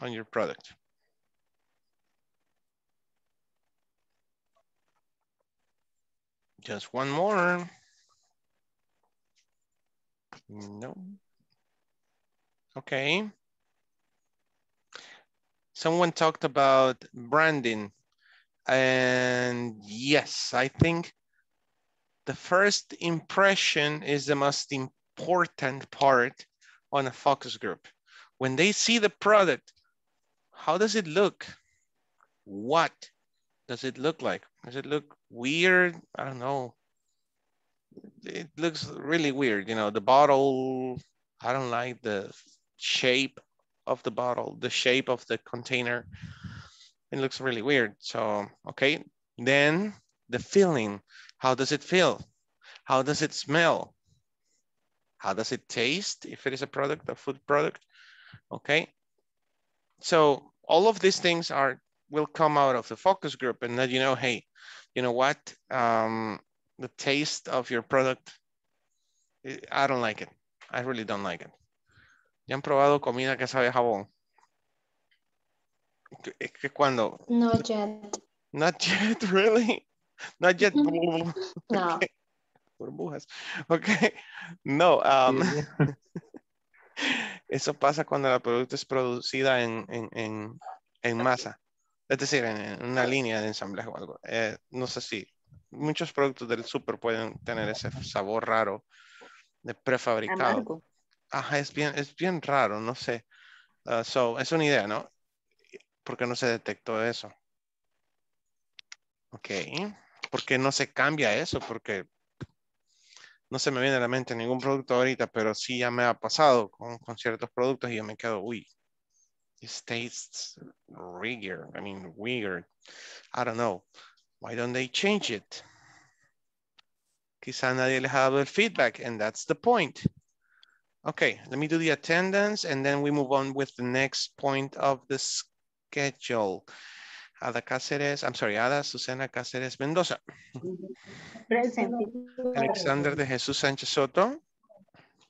on your product? Just one more. No. Okay. Someone talked about branding. And yes, I think the first impression is the most important part on a focus group. When they see the product, how does it look? What does it look like? Does it look weird? I don't know. It looks really weird. You know, the bottle, I don't like the shape of the bottle, the shape of the container. It looks really weird. So, okay. Then the feeling, how does it feel? How does it smell? How does it taste if it is a product, a food product? Okay. So all of these things are will come out of the focus group and that you know, hey, you know what? Um, the taste of your product, I don't like it. I really don't like it. ¿Ya han probado comida que sabe a jabón? Es que cuando... Not yet. Not *laughs* yet, really? Not yet. *laughs* No. Okay. Burbujas. Okay. No. Um, *laughs* eso pasa cuando la producto es producida en, en, en, en masa. Es decir, en, en una línea de ensamblaje o algo. Eh, no sé si muchos productos del súper pueden tener ese sabor raro de prefabricado. Amargo. Ajá, es bien, es bien raro, no sé. Uh, so, es una idea, ¿no? porque no se detectó eso? Ok. ¿Por qué no se cambia eso? Porque no se me viene a la mente ningún producto ahorita, pero sí ya me ha pasado con, con ciertos productos y yo me quedo, uy, this tastes weird. I mean, weird. I don't know. Why don't they change it? Quizá nadie les ha dado el feedback and that's the point. Okay, let me do the attendance and then we move on with the next point of the schedule. Ada Cáceres, I'm sorry, Ada Susana Cáceres Mendoza. Present. Alexander de Jesús Sánchez Soto.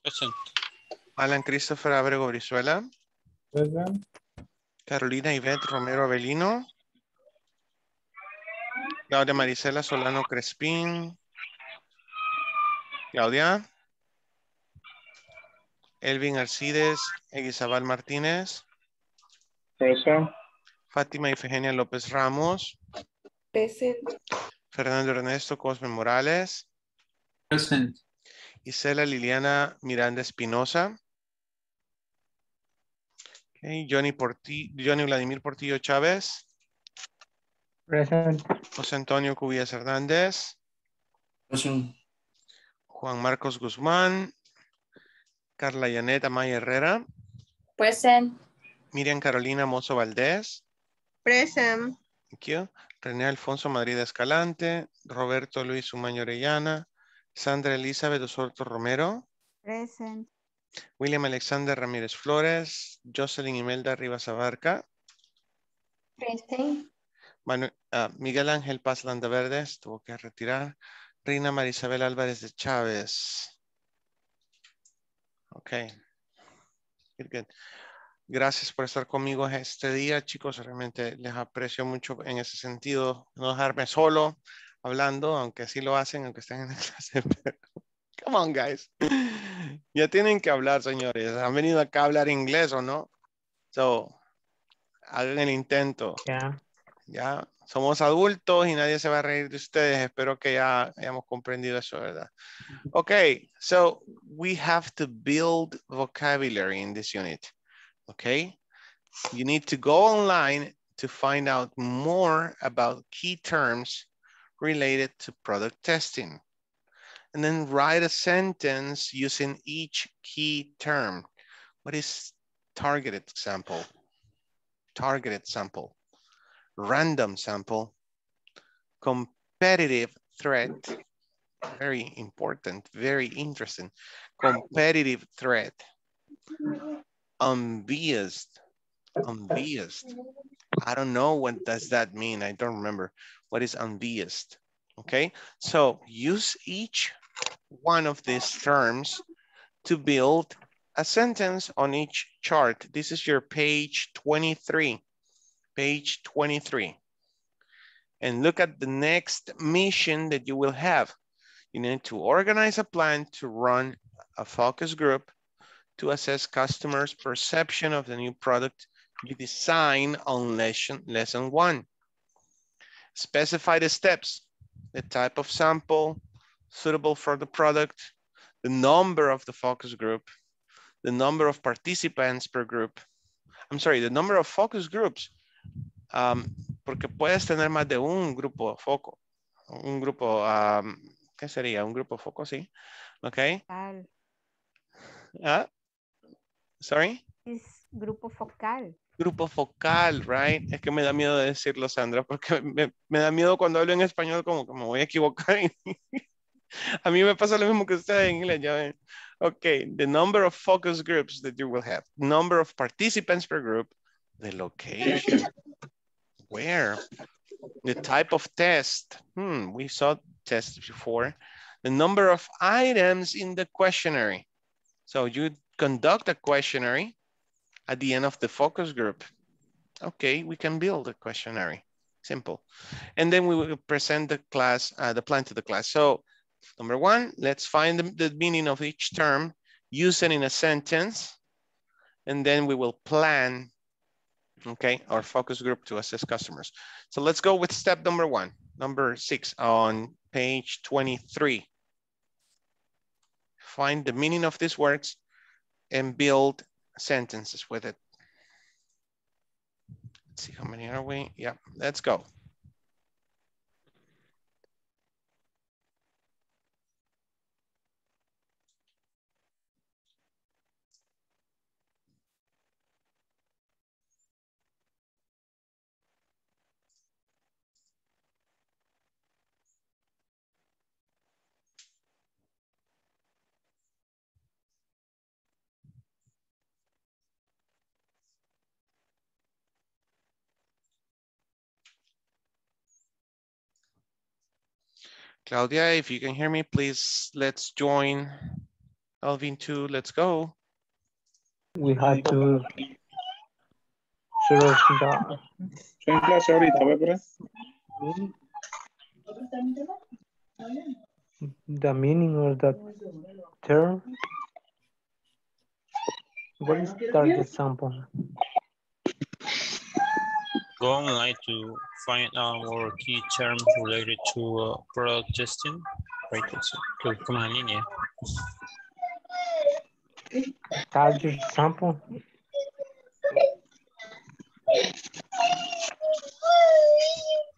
Present. Alan Christopher Abrego Brizuela. Present. Carolina Ivette Romero Avelino. Claudia Marisela Solano Crespín. Claudia. Elvin Arcides Eguizabal Martínez. Present. Fátima Ifigenia López Ramos. Present. Fernando Ernesto Cosme Morales. Present. Isela Liliana Miranda Espinosa. Okay, Johnny, Porti- Johnny Vladimir Portillo Chávez. Present. José Antonio Cubillas Hernández. Present. Juan Marcos Guzmán. Carla Yanet Amaya Herrera. Present. Miriam Carolina Mozo Valdés. Present. Thank you. René Alfonso Madrid Escalante. Roberto Luis Umaño Orellana. Sandra Elizabeth Osorto Romero. Present. William Alexander Ramírez Flores. Jocelyn Imelda Rivas Abarca. Present. Manu- ah, Miguel Ángel Paz Landaverdes, tuvo que retirar. Reina Marisabel Álvarez de Chávez. Ok. Good, good. Gracias por estar conmigo este día, chicos. Realmente les aprecio mucho en ese sentido. No dejarme solo hablando, aunque sí lo hacen, aunque estén en la *laughs* clase. pero, Come on, guys. Ya tienen que hablar, señores. ¿Han venido acá a hablar inglés o no? So, hagan el intento. Yeah. Ya, somos adultos y nadie se va a reír de ustedes. Espero que ya hayamos comprendido eso, ¿verdad? Okay, so we have to build vocabulary in this unit. Okay, you need to go online to find out more about key terms related to product testing. And then write a sentence using each key term. What is targeted sample? Targeted sample, random sample, competitive threat, very important, very interesting, competitive threat, unbiased, unbiased. I don't know what does that mean. I don't remember. What is unbiased? Okay, so use each one of these terms to build a sentence on each chart. This is your page 23, page 23. And look at the next mission that you will have. You need to organize a plan to run a focus group to assess customers' perception of the new product you design on lesson, lesson one. Specify the steps, the type of sample suitable for the product, the number of the focus group, the number of participants per group. I'm sorry, the number of focus groups. Um, porque puedes tener más de un grupo foco. Un grupo, um, ¿qué sería? Un grupo foco, sí. Ok. Focal. Ah, sorry. Es grupo focal. Grupo focal, right? Es que me da miedo de decirlo, Sandra, porque me, me da miedo cuando hablo en español como que me voy a equivocar. *laughs* a mí me pasa lo mismo que usted en inglés, ya ven. Okay, the number of focus groups that you will have, number of participants per group, the location, where, the type of test. Hmm, we saw tests before. The number of items in the questionnaire. So you conduct a questionnaire at the end of the focus group. Okay, we can build a questionnaire, simple. And then we will present the class, uh, the plan to the class. So number one, let's find the, the meaning of each term, use it in a sentence, and then we will plan, okay, our focus group to assess customers. So let's go with step number one, number six on page 23. Find the meaning of these words and build sentences with it. Let's see how many are we? Yep, let's go. Claudia, if you can hear me, please let's join Alvin too. Let's go. We have to sort of the, Estoy en clase ahorita, ¿ve por the meaning of that term. What is the target sample? Go online to find out more key terms related to uh, product testing. Right, so, click como en línea. Target sample.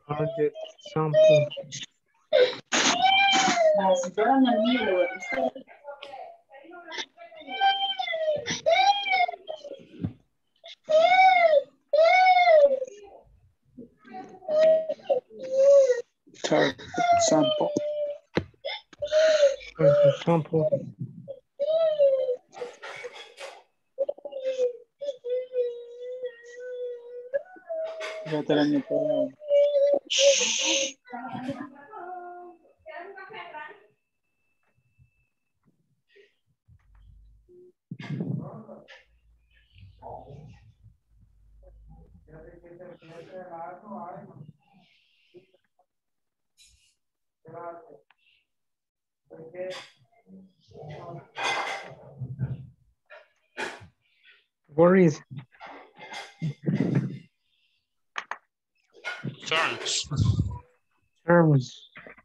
Target sample. Target sample. Target sample. Fíjate el año pasado. Where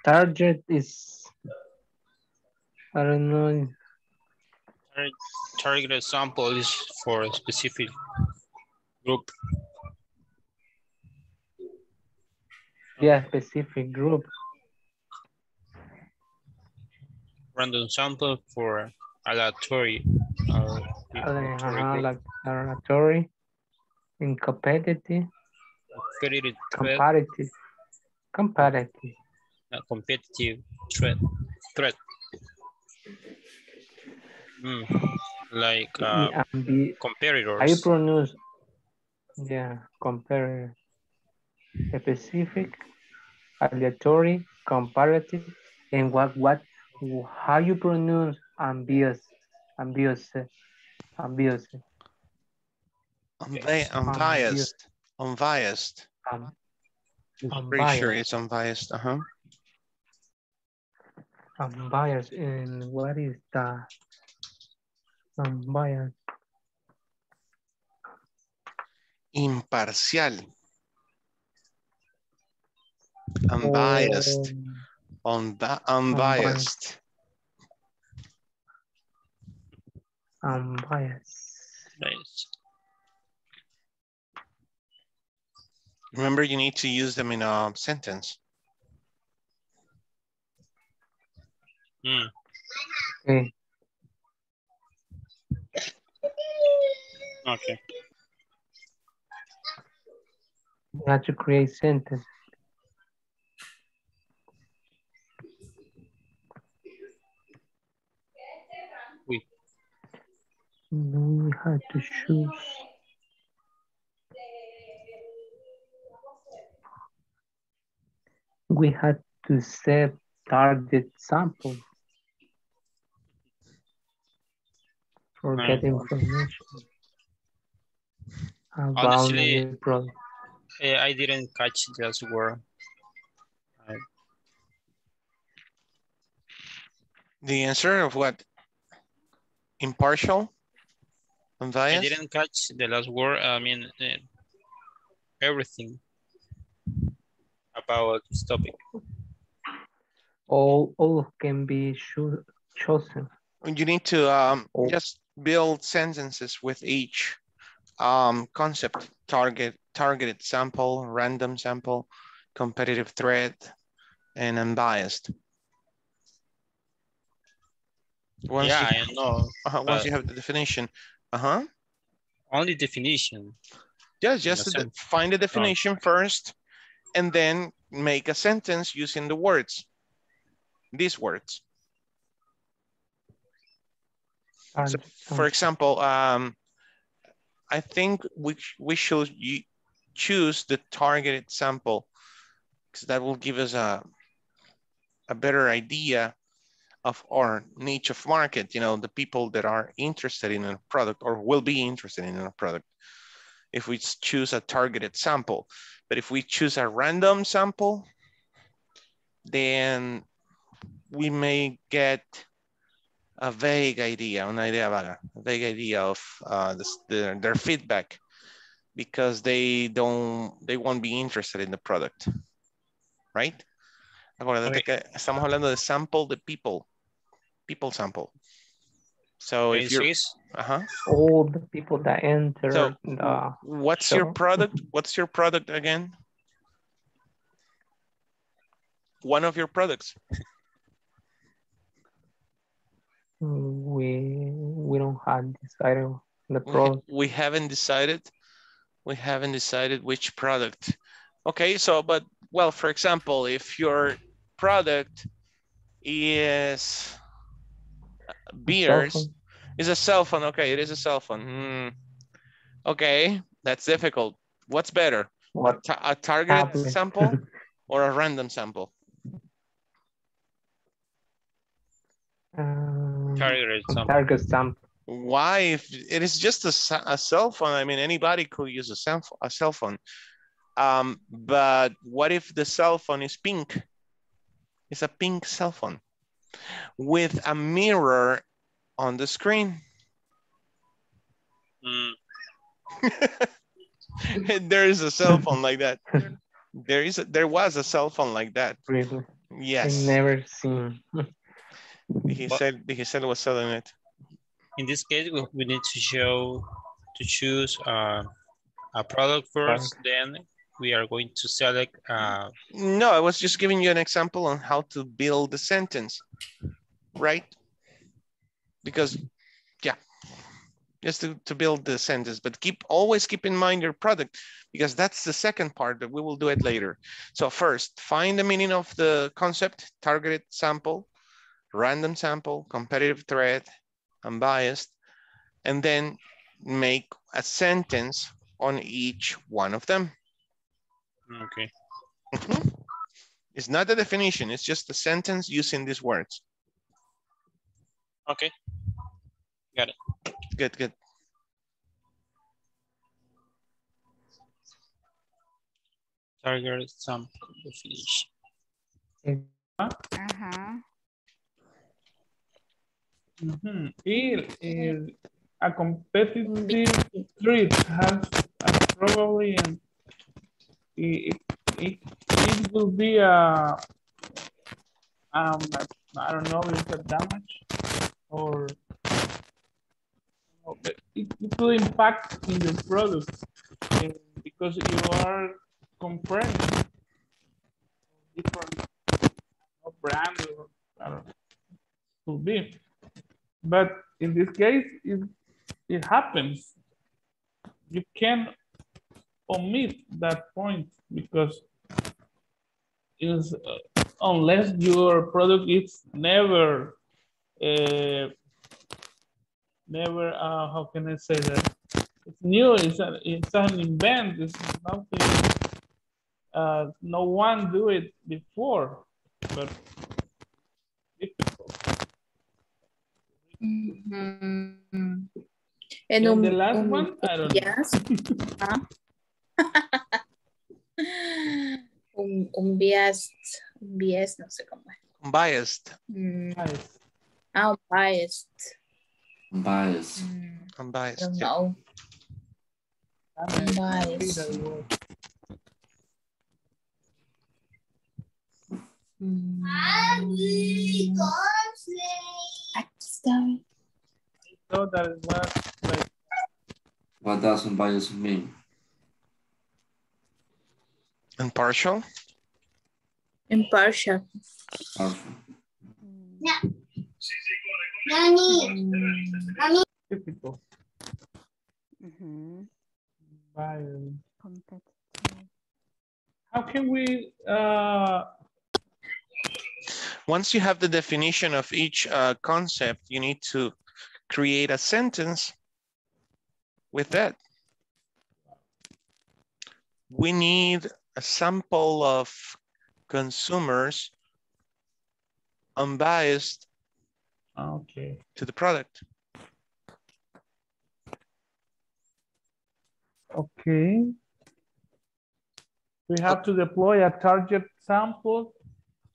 Target is, I don't know. Tar- Target example is for a specific group. Yeah, specific group. Random sample for aleatory. uh, aleatory laboratory, in competitive, Competitive comparative, comparative. Not competitive threat. Threat. Mm, Like uh, Yeah, and be- How you pronounce? Yeah, compare specific, aleatory, comparative, and what what how you pronounce ambiguous, ambiguous, ambiguous. Unbi- unbiased. Unbiased. Um, I'm pretty sure it's unbiased. it's unbiased. Unbiased, and what is the oh. unbiased? Imparcial. Unbiased. Unbi- unbiased. Unbiased. Nice. Remember, you need to use them in a sentence. Mm. Okay. Okay. You have to create sentence. We. We have to choose. We had to set target sample for Right. get information about Honestly, the product. eh, I didn't catch this word. I- The answer of what? Impartial? I didn't catch the last word. I mean, eh, everything about this topic. All, all can be choo- chosen. You need to um, just build sentences with each um, concept, target, targeted sample, random sample, competitive threat, and unbiased. Once yeah, you, I know. *laughs* uh, once you have the definition, uh-huh. Only definition. Yeah, just find the definition first and then make a sentence using the words. These words. So for example, um, I think we, we should choose the targeted sample because that will give us a, a better idea of our niche of market, you know, the people that are interested in a product or will be interested in a product if we choose a targeted sample. But if we choose a random sample, then we may get a vague idea, una idea vaga, a vague idea of uh, this, their, their feedback because they don't, they won't be interested in the product, right? Acuérdate Okay. que estamos hablando de sample de people, people sample. So In if you're, Swiss, uh-huh. All the people that enter So the what's your product? What's your product again? One of your products. We we don't have decided the product. we haven't decided. We haven't decided which product. Okay, so but well, for example, if your product is beers, is a cell phone. Okay, it is a cell phone. Hmm. Okay, that's difficult. What's better, a, What a targeted tablet? sample *laughs* or a random sample? Um, targeted target sample. Why? If it is just a, a cell phone, I mean, anybody could use a cell, a cell phone. Um, but what if the cell phone is pink? It's a pink cell phone. with a mirror on the screen. Mm, *laughs* there is a cell phone like that. *laughs* There is a, there was a cell phone like that. Really? Yes. I never seen. *laughs* He said he said it was selling it. in this case, we, we need to show, to choose uh, a product first, then we are going to select uh, No, I was just giving you an example on how to build the sentence, right? Because, yeah, just to, to build the sentence, but keep always keep in mind your product because that's the second part that we will do it later. So first, find the meaning of the concept, targeted sample, random sample, competitive threat, unbiased, and then make a sentence on each one of them. Okay. Mhm. It's not the definition, it's just the sentence using these words. Okay. Got it. Good, good. Target sample definition. Ajá. Ujú. Y el- a competitive threat has uh, probably it, it, it will be a um I don't know if it's a damage or it, it will impact in the product eh, because you are comparing different uh, brand or I don't know could be. But in this case, it, it happens. You can omit that point because is uh, unless your product is never uh, never uh, how can I say that? It's new it's, a, it's an invent it's nothing uh, no one do it before. But Mhm. En And un, the last un- one, I don't know. yes. *laughs* Ah. un, un biased, un biased, no sé cómo es. Unbiased, Mm. Ah, un biased. Bias. I unbiased. don't yeah. know. Ah, Unbiased. Mm. Aquí está. So that is what like What does unbiased mean? Impartial, Impartial. Partial. typical. Ujú. Bias. Competitive. How can we uh once you have the definition of each uh, concept, you need to create a sentence with that. We need a sample of consumers unbiased okay. to the product. Okay. We have to deploy a target sample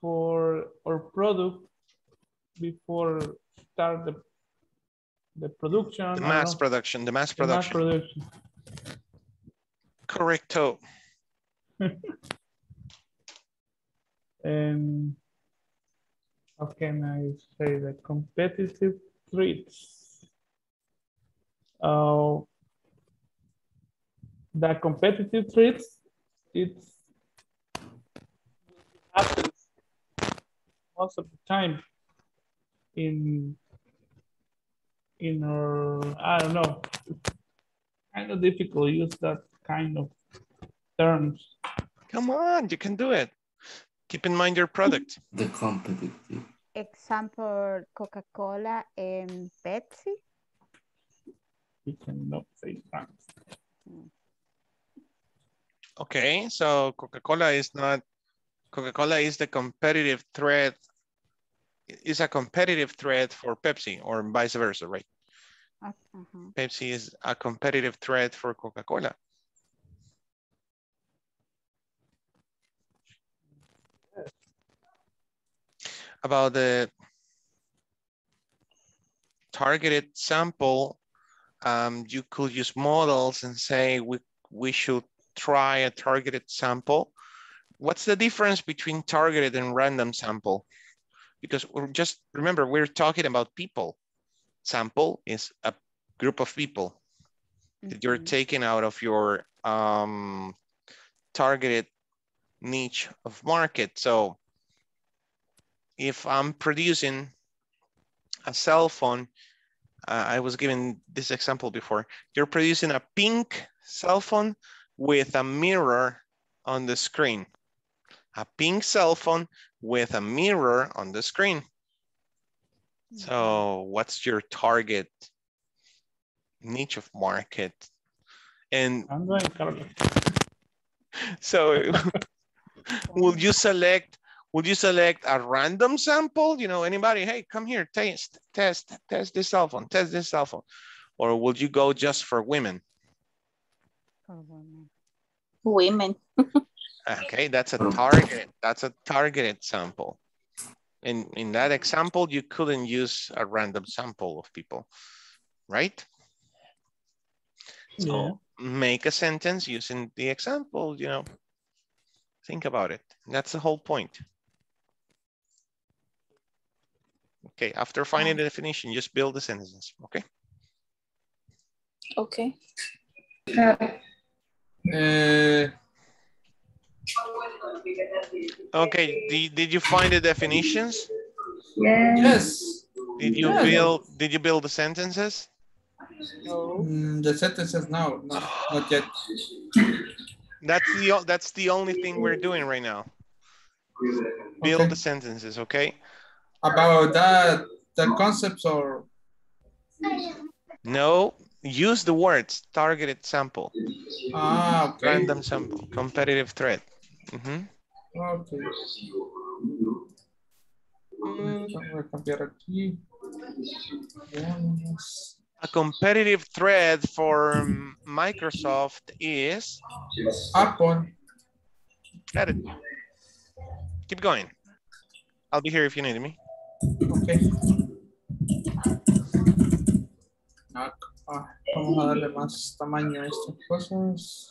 for our product before start the the production. The mass production, the mass the mass production. production. Correcto. *laughs* And how can I say the competitive threats? Uh, the competitive threats, it's happens most of the time in in our I don't know. Kind of difficult to use that kind of terms. Come on, you can do it. Keep in mind your product. *laughs* The competitive. Example, Coca-Cola and Pepsi. We cannot say that. Hmm. Okay, so Coca-Cola is not, Coca-Cola is the competitive threat, is a competitive threat for Pepsi or vice versa, right? Ajá. Pepsi is a competitive threat for Coca-Cola. About the targeted sample, um, you could use models and say we, we should try a targeted sample. What's the difference between targeted and random sample? Because we're just remember, we're talking about people. Sample is a group of people that you're taking out of your um, targeted niche of market. So if I'm producing a cell phone, uh, I was given this example before, you're producing a pink cell phone with a mirror on the screen. A pink cell phone with a mirror on the screen. So what's your target niche of market? And *laughs* so *laughs* will you select would you select a random sample? You know, anybody, hey, come here, test, test, test this cell phone, test this cell phone. Or would you go just for women? Women. *laughs* Okay, that's a target, that's a targeted sample. In, in that example, you couldn't use a random sample of people, right? So make a sentence using the example, you know, think about it. That's the whole point. Okay, after finding the definition, just build the sentences, okay? Okay. Uh, Okay, did, did you find the definitions? yes. Did you Yeah. build, did you build the sentences? Mm, the sentences now, no, not yet. That's the, that's the only thing we're doing right now. Build the sentences, okay? About that, the concepts or No, use the words targeted sample, ah, okay. random sample, competitive threat. Mhm. Okay. Mm, Voy a cambiar aquí. Veamos. A competitive threat for Microsoft is Apple. Got it. Keep going. I'll be here if you need me. Okay. Ah, vamos a darle más tamaño a estas cosas.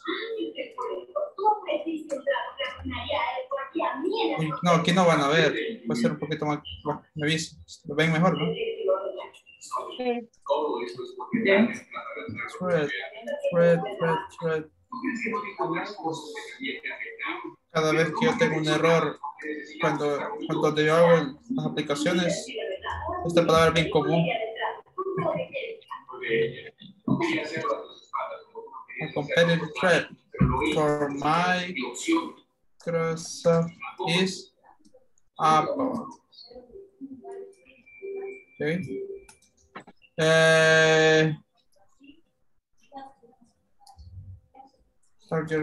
No, aquí no van a ver. Va a ser un poquito más. Me aviso. Lo ven mejor, ¿no? Thread, thread, thread, thread. Cada vez que yo tengo un error, cuando, cuando yo hago las aplicaciones, esta palabra es bien común. A competitive threat for Microsoft is Apple. Okay. Uh,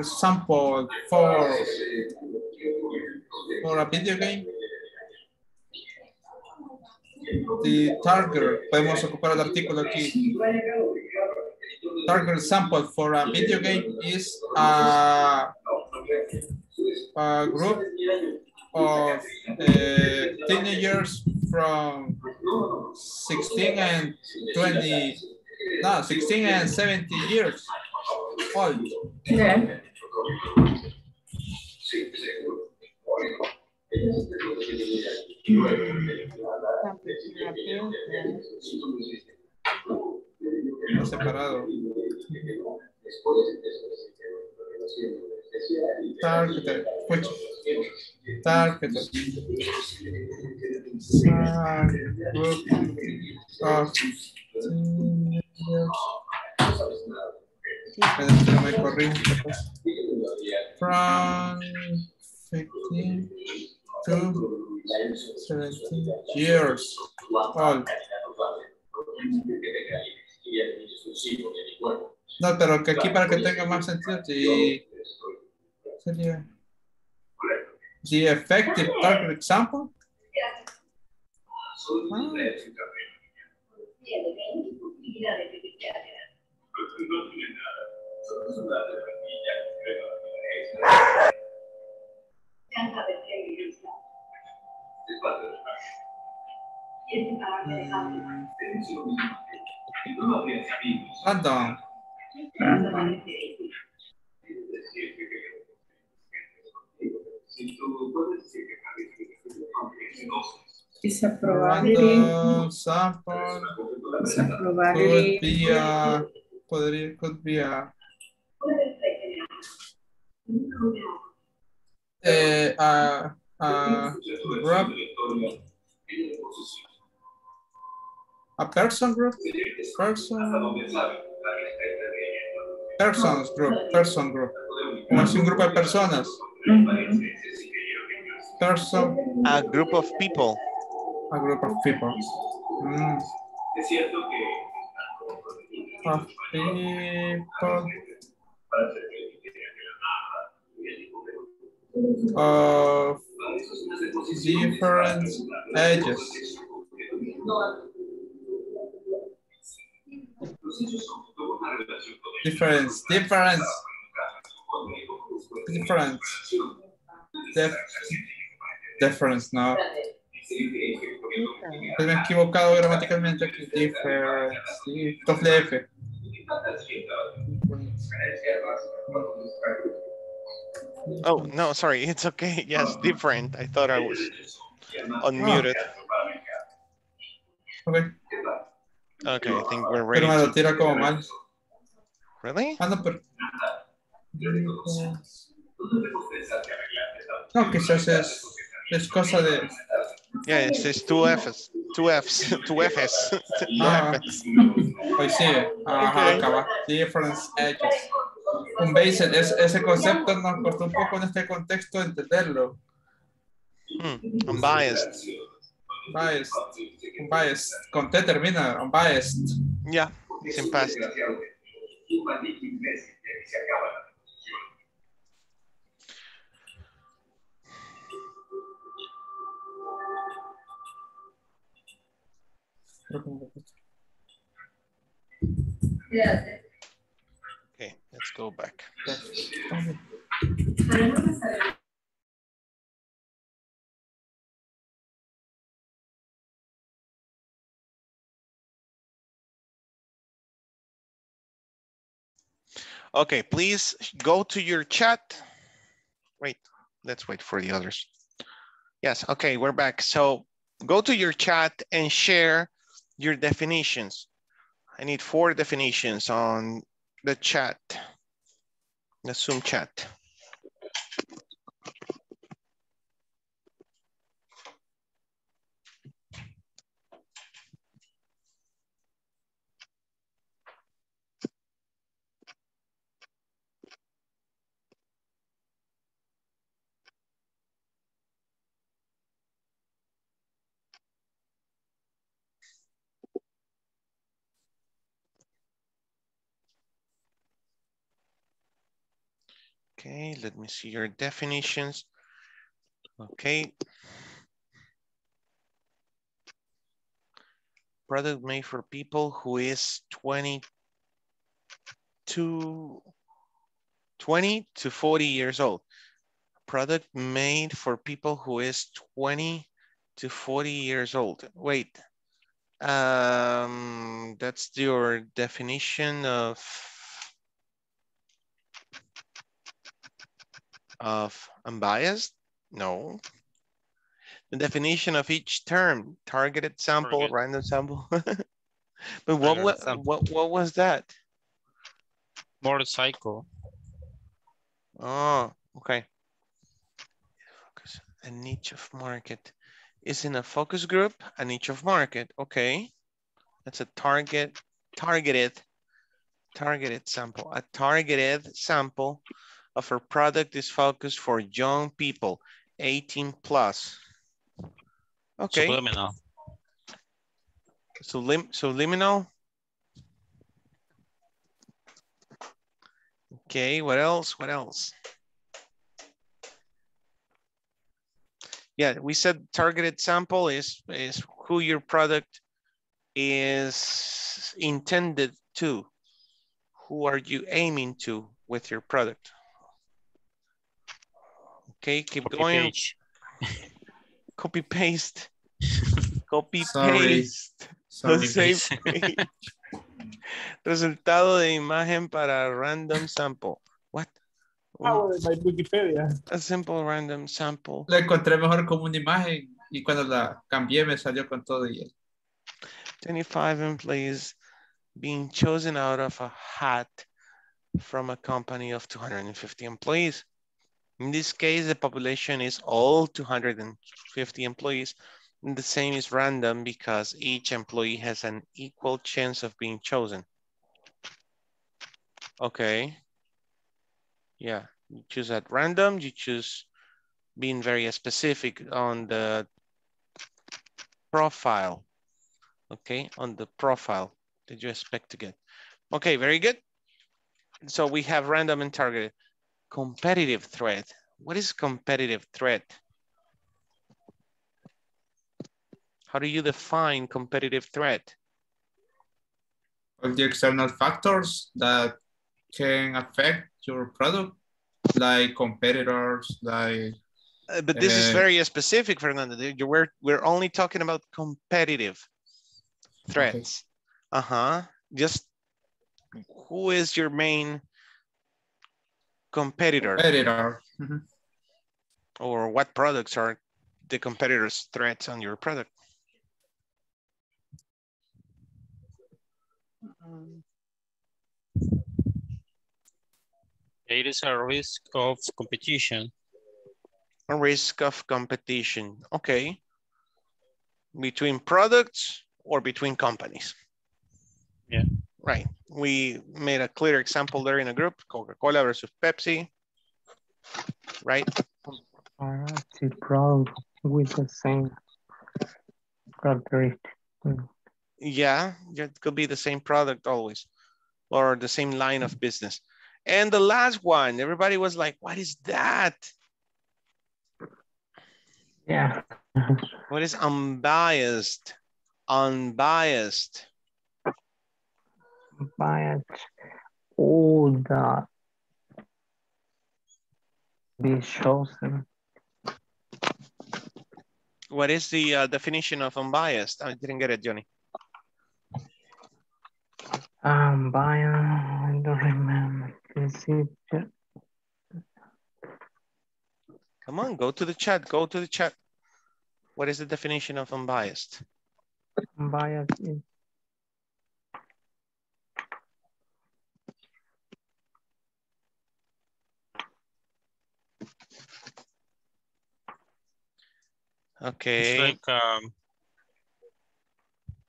sample for for a video game. The target, podemos ocupar el artículo aquí. Target sample for a video game is a, a group of uh, teenagers from 16 and 20, no, 16 and 70 years old. Está separado. Targeted, which targeted. Group of me corrija, pues. From 15 to 17 years old. No, pero que aquí para que tenga más sentido, sí, sería the effective target example. Ah. Mm. Random. It's a probability. Random sample. It's a Could probability. be a, podría, could be a, eh, a, a group, a person group, person, persons group, person group, como si un grupo de personas. Person, A group of people. a group of people. Mm. Of people. Of different ages. Difference, difference. Difference. Dif- difference, no. Pues me he equivocado gramaticalmente aquí. Difference. sí, Doble F. Oh, no, sorry. It's okay. *laughs* Yes, different. I thought I was unmuted. Ok. Okay, I think we're ready. Pero me lo tira como mal. Really? Ah, no, pero. No, quizás es, es cosa de. Yeah, it's, it's two Fs. Two Fs. Two Fs. Two *laughs* Ah, Fs. pues sí, ajá, acaba. Difference edges. Un basic, es- ese concepto nos costó un poco en este contexto entenderlo. Hmm, Unbiased. Biased. Unbiased. Con T termina, unbiased. Yeah, it's in past. Okay, let's go back. Okay, please go to your chat. Wait, let's wait for the others. Yes, okay, we're back. So go to your chat and share your definitions. I need four definitions on the chat, the Zoom chat. Okay, let me see your definitions. Okay. Product made for people who is 20 to 20 to 40 years old. Product made for people who is 20 to 40 years old. Wait, um, that's your definition of of unbiased? No. The definition of each term, targeted sample, random sample. *laughs* but what, Targeted sample. what, what was that? Motorcycle. Oh, okay. Focus, A niche of market. Is in a focus group, a niche of market. Okay. That's a target, targeted, targeted sample. A targeted sample of a product is focused for young people, 18 plus. Okay. Subliminal. Sublim subliminal. Okay, what else? What else? Yeah, we said targeted sample is, is who your product is intended to. Who are you aiming to with your product? Okay, keep Copy going. page. Copy paste. *laughs* Copy Sorry. paste. Sorry. The same page. Resultado de imagen para random sample. What? Powered by Wikipedia. A simple random sample. La encontré mejor como una imagen y cuando la cambié me salió con todo y el 25 employees being chosen out of a hat from a company of 250 employees. In this case, the population is all 250 employees. And the same is random because each employee has an equal chance of being chosen. Okay. Yeah, you choose at random, you choose being very specific on the profile. Okay, on the profile that you expect to get. Okay, very good. So we have random and targeted. Competitive threat. What is competitive threat? How do you define competitive threat? all the external factors that can affect your product, like competitors, like Uh, but this is Uh, very specific, Fernando. We're, we're only talking about competitive threats. Uh-huh. Just who is your main competitor? competitor. Mhm. Or what products are the competitors' threats on your product? It is a risk of competition. A risk of competition. Okay. Between products or between companies? Yeah. Right. We made a clear example there in a group, Coca-Cola versus Pepsi. Right? Comparative product with the same characteristic. Mm. Yeah, it could be the same product always or the same line of business. And the last one, everybody was like, what is that? Yeah. *laughs* What is unbiased? Unbiased. Bias. All the be chosen. What is the uh, definition of unbiased? I didn't get it, Johnny. Um. I don't remember. Is it Come on, go to the chat, go to the chat. What is the definition of unbiased? bias? Is Okay. It's like um,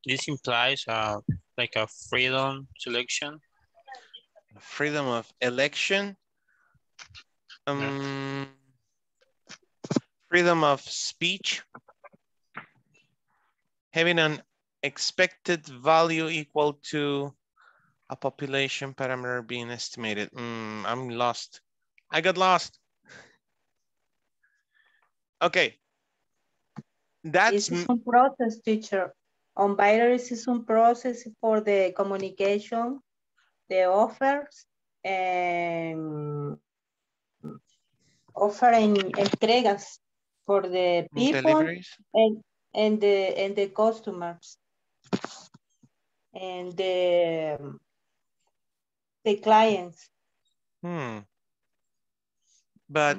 this implies uh, like a freedom selection. freedom of election, um, freedom of speech, having an expected value equal to a population parameter being estimated. Mm, I'm lost. I got lost. *laughs* Okay. That's This is un process, teacher. On virus is un process for the communication, the offers, and offering entregas for the people deliveries. and, and the and the customers and the the clients. Hmm. But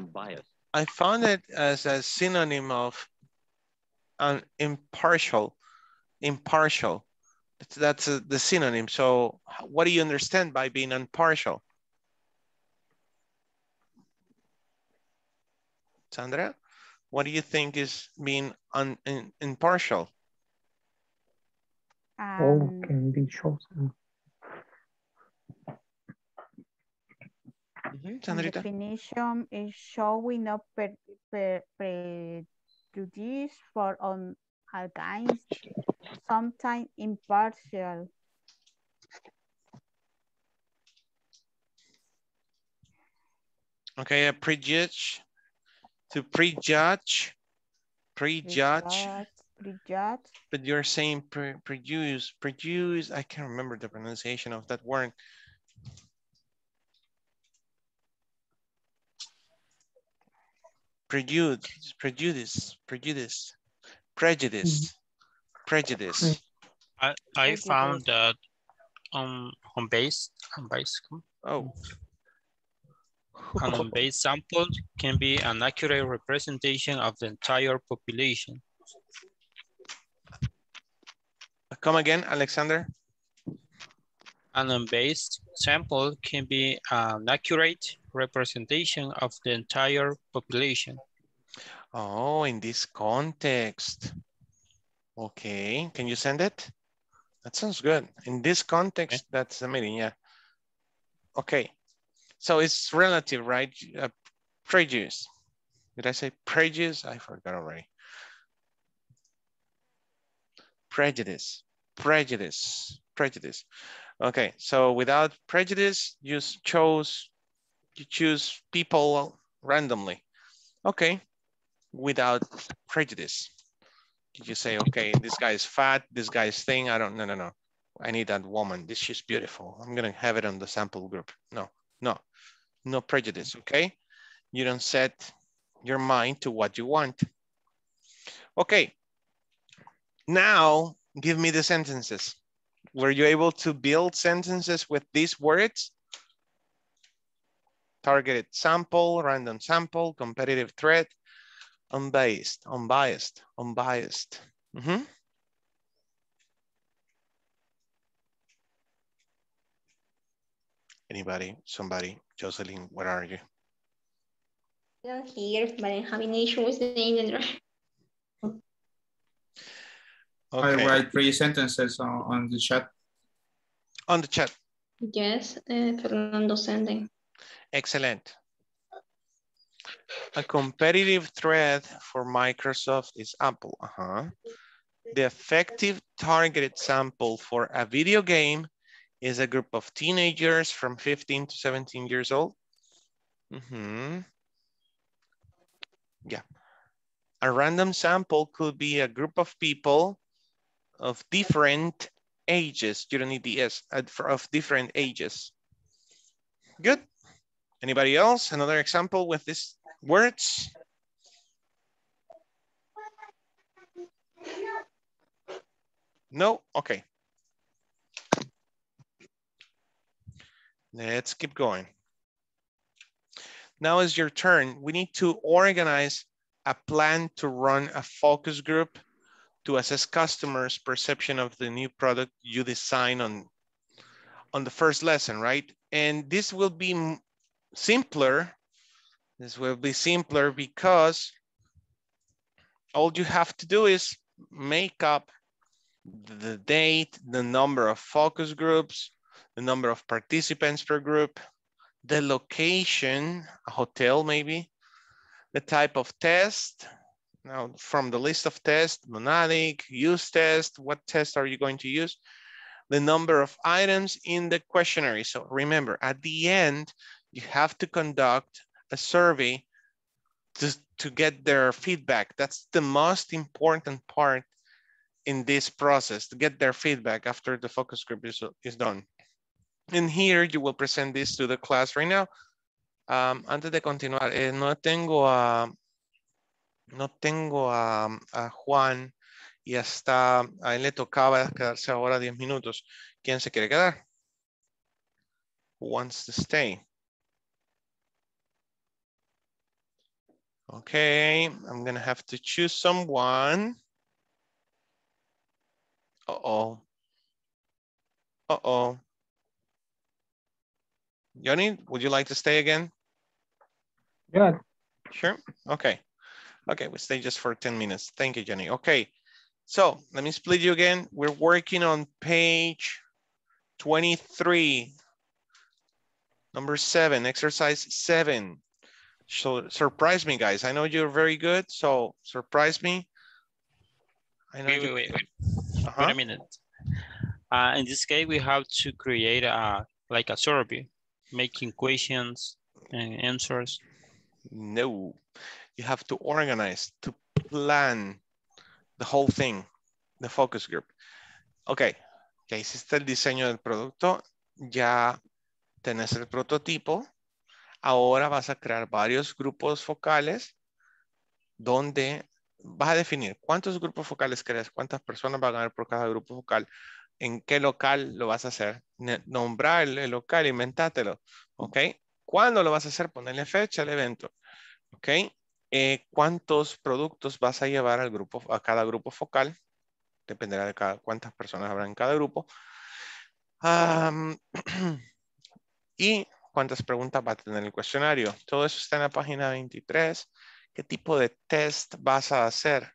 I found it as a synonym of an impartial, impartial. That's, that's a, the synonym. So what do you understand by being impartial? Sandra, what do you think is being un, in, impartial? all Um, can be chosen. Mhm, the definition is showing no per, per, prejudice for on against, sometimes impartial. Okay, a prejudge, to prejudge, prejudge. Prejudge, But you're saying pre produce, produce, I can't remember the pronunciation of that word. Prejudice, prejudice, prejudice, mm-hmm. prejudice, Prejudice. I, I found that on on base on base oh an on *laughs* base sample can be an accurate representation of the entire population. Come again, Alexander. An unbased sample can be an accurate representation of the entire population. Oh, in this context. Okay, can you send it? That sounds good. In this context, okay. that's the meaning, yeah. Okay, so it's relative, right? Uh, prejudice. Did I say prejudice? I forgot already. Prejudice, prejudice, prejudice. Okay, so without prejudice, you chose, you choose people randomly. Okay, without prejudice. Did you say, okay, this guy is fat, this guy is thin, I don't, no, no, no. I need that woman, this she's beautiful. I'm gonna have it on the sample group. No, no, no prejudice, okay? You don't set your mind to what you want. Okay, now give me the sentences. Were you able to build sentences with these words? Targeted sample, random sample, competitive threat, unbiased, unbiased, unbiased. Mm -hmm. Anybody, somebody, Jocelyn, where are you? I'm here, but I'm having issue with the internet. *laughs* Okay. I write three sentences on, on the chat. On the chat. Yes, uh, Fernando sending. Excellent. A competitive threat for Microsoft is Apple. Uh -huh. The effective targeted sample for a video game is a group of teenagers from 15 to 17 years old. Mm -hmm. Yeah. A random sample could be a group of people of different ages. You don't need the S, uh, of different ages. Good. Anybody else? Another example with these words? No? Okay. Let's keep going. Now is your turn. We need to organize a plan to run a focus group to assess customers' perception of the new product you design on, on the first lesson, right? And this will be simpler. This will be simpler because all you have to do is make up the date, the number of focus groups, the number of participants per group, the location, a hotel maybe, the type of test, now, from the list of tests, monadic, use test, what test are you going to use? The number of items in the questionnaire. So remember, at the end, you have to conduct a survey to, to get their feedback. That's the most important part in this process, to get their feedback after the focus group is, is done. And here you will present this to the class right now. Um, antes de continuar, eh, no tengo a, no tengo a, a, Juan y hasta a él le tocaba quedarse ahora 10 minutos. ¿Quién se quiere quedar? Who wants to stay? Okay, I'm gonna have to choose someone. Uh-oh. Uh-oh. Johnny, would you like to stay again? Yeah. Sure, okay. Okay, we stay just for 10 minutes. Thank you, Jenny. Okay, so let me split you again. We're working on page 23, number seven, exercise seven. So surprise me, guys. I know you're very good, so surprise me. I know wait, wait, wait, wait. Uh -huh. Wait a minute. Uh, in this case, we have to create a like a survey, making questions and answers. No, you have to organize, to plan the whole thing, the focus group. Ok, ya hiciste el diseño del producto, ya tenés el prototipo. Ahora vas a crear varios grupos focales donde vas a definir cuántos grupos focales querés, cuántas personas van a haber por cada grupo focal, en qué local lo vas a hacer, nombrar el, local, inventátelo, ¿ok? ¿Cuándo lo vas a hacer? Ponerle fecha al evento, ¿ok? Eh, ¿Cuántos productos vas a llevar al grupo, a cada grupo focal? Dependerá de cuántas personas habrá en cada grupo. *clears throat* y cuántas preguntas va a tener el cuestionario. Todo eso está en la página 23. ¿Qué tipo de test vas a hacer?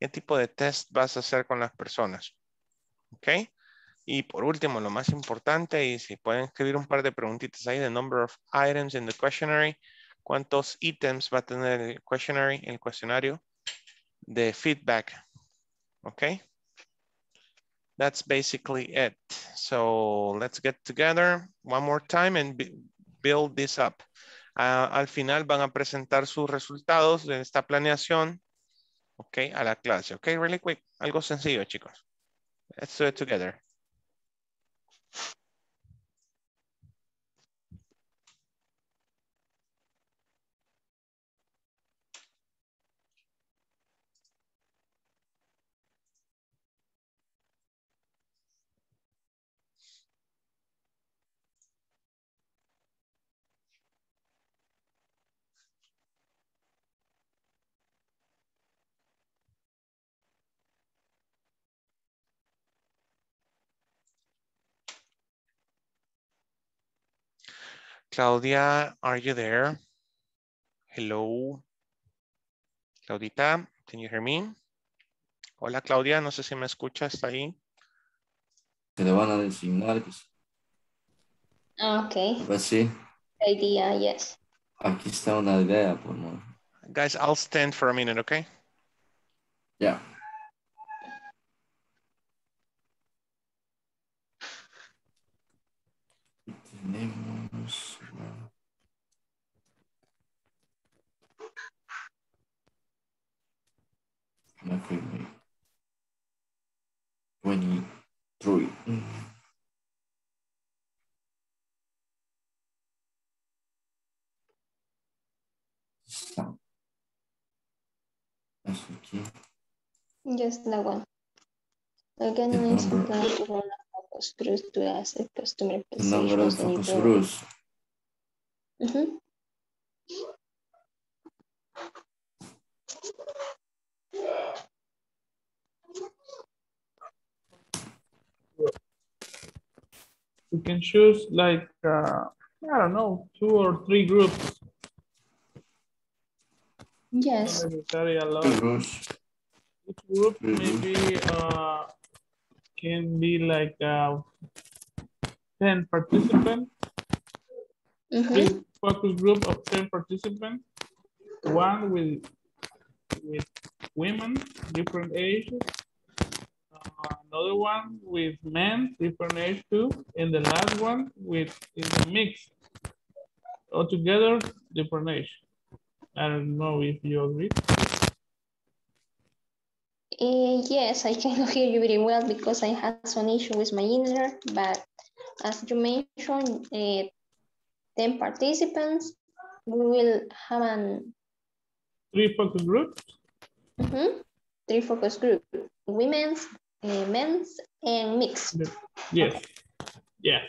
¿Qué tipo de test vas a hacer con las personas? ¿Ok? Y por último, lo más importante, y si pueden escribir un par de preguntitas ahí, the number of items in the questionnaire, cuántos ítems va a tener el questionnaire, el cuestionario de feedback. ¿Ok? That's basically it. So let's get together one more time and build this up. Uh, al final van a presentar sus resultados de esta planeación, ok, a la clase, ok, really quick, algo sencillo, chicos. Let's do it together. Claudia, are you there? Hello. Claudita, can you hear me? Hola Claudia, no sé si me escucha, ¿está ahí? Se le van a designar. Ah, ok. Pues sí. Idea, yes. Aquí está una idea, por favor. Guys, I'll stand for a minute, okay? Yeah. Mercury 23. Está. Eso aquí. Just that one. Again, it's important to run a focus group to ask a customer The number of focus groups. Mm -hmm. We can choose like, uh, I don't know, two or three groups. Yes. Not necessarily a lot. Each group maybe uh, can be like uh, 10 participants. Mm -hmm. Big focus group of 10 participants. One with with women, different ages. Uh, another one with men, different age too. And the last one with in a mix. Altogether, different age. I don't know if you agree. Uh, yes, I can *laughs* hear you very well because I had some issue with my internet, but as you mentioned, uh, 10 participants, we will have an Three focus groups. Mm -hmm. Three focus groups, women's, uh, men's, and mixed. Yes. Yes.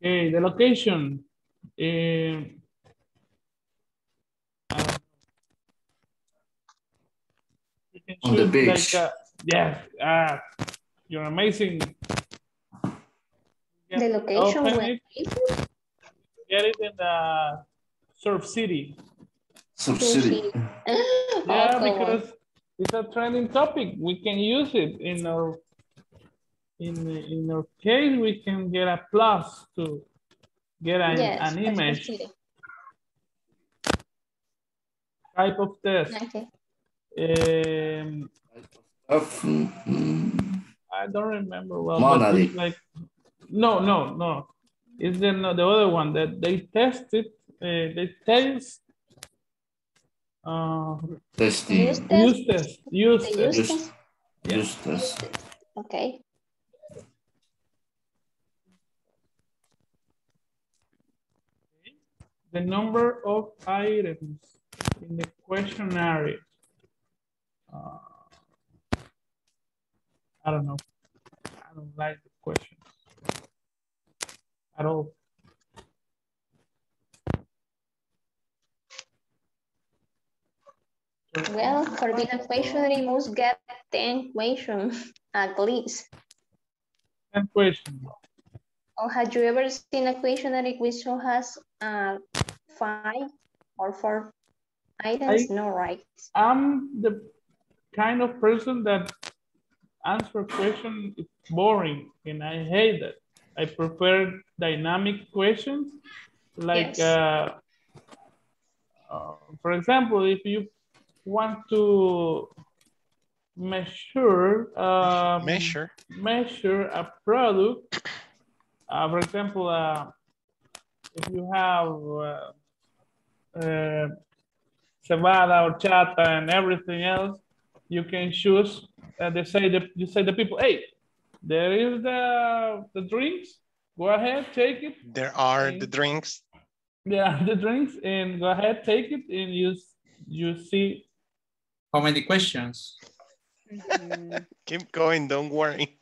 Okay, the location. Uh, you can On the beach. Like, uh, yeah, uh, you're amazing. The location open where Get it in the Surf City. Surf City. *laughs* *laughs* Yeah, because it's a trending topic. We can use it in our in in our case. We can get a plus to get an, Yes, an image City. type of test. Okay. Um, I don't remember well. Monady. Like no, no, no. It's the no, the other one that they tested. Uh, they test. Uh, testing. Use test. use test. Use The test. use Just, Yeah. just this. Okay. The number of items. in the questionnaire, uh, I don't know. I don't like the questions at all. Well, for a questionnaire, you must get 10 questions at least. 10 questions. Or have you ever seen a questionnaire which has uh, five or four items? I- no, right? I'm the kind of person that answer question is boring and I hate that. I prefer dynamic questions like, Yes. uh, uh, for example, if you want to measure, um, Measure. measure a product, uh, for example, uh, if you have uh, uh, cebada or chata and everything else, you can choose. Uh, they say the you say the people, hey, there is the the drinks. Go ahead, take it. There are the drinks. *laughs* Yeah, the drinks, and go ahead, take it, and you you see. How many questions? Keep going, don't worry.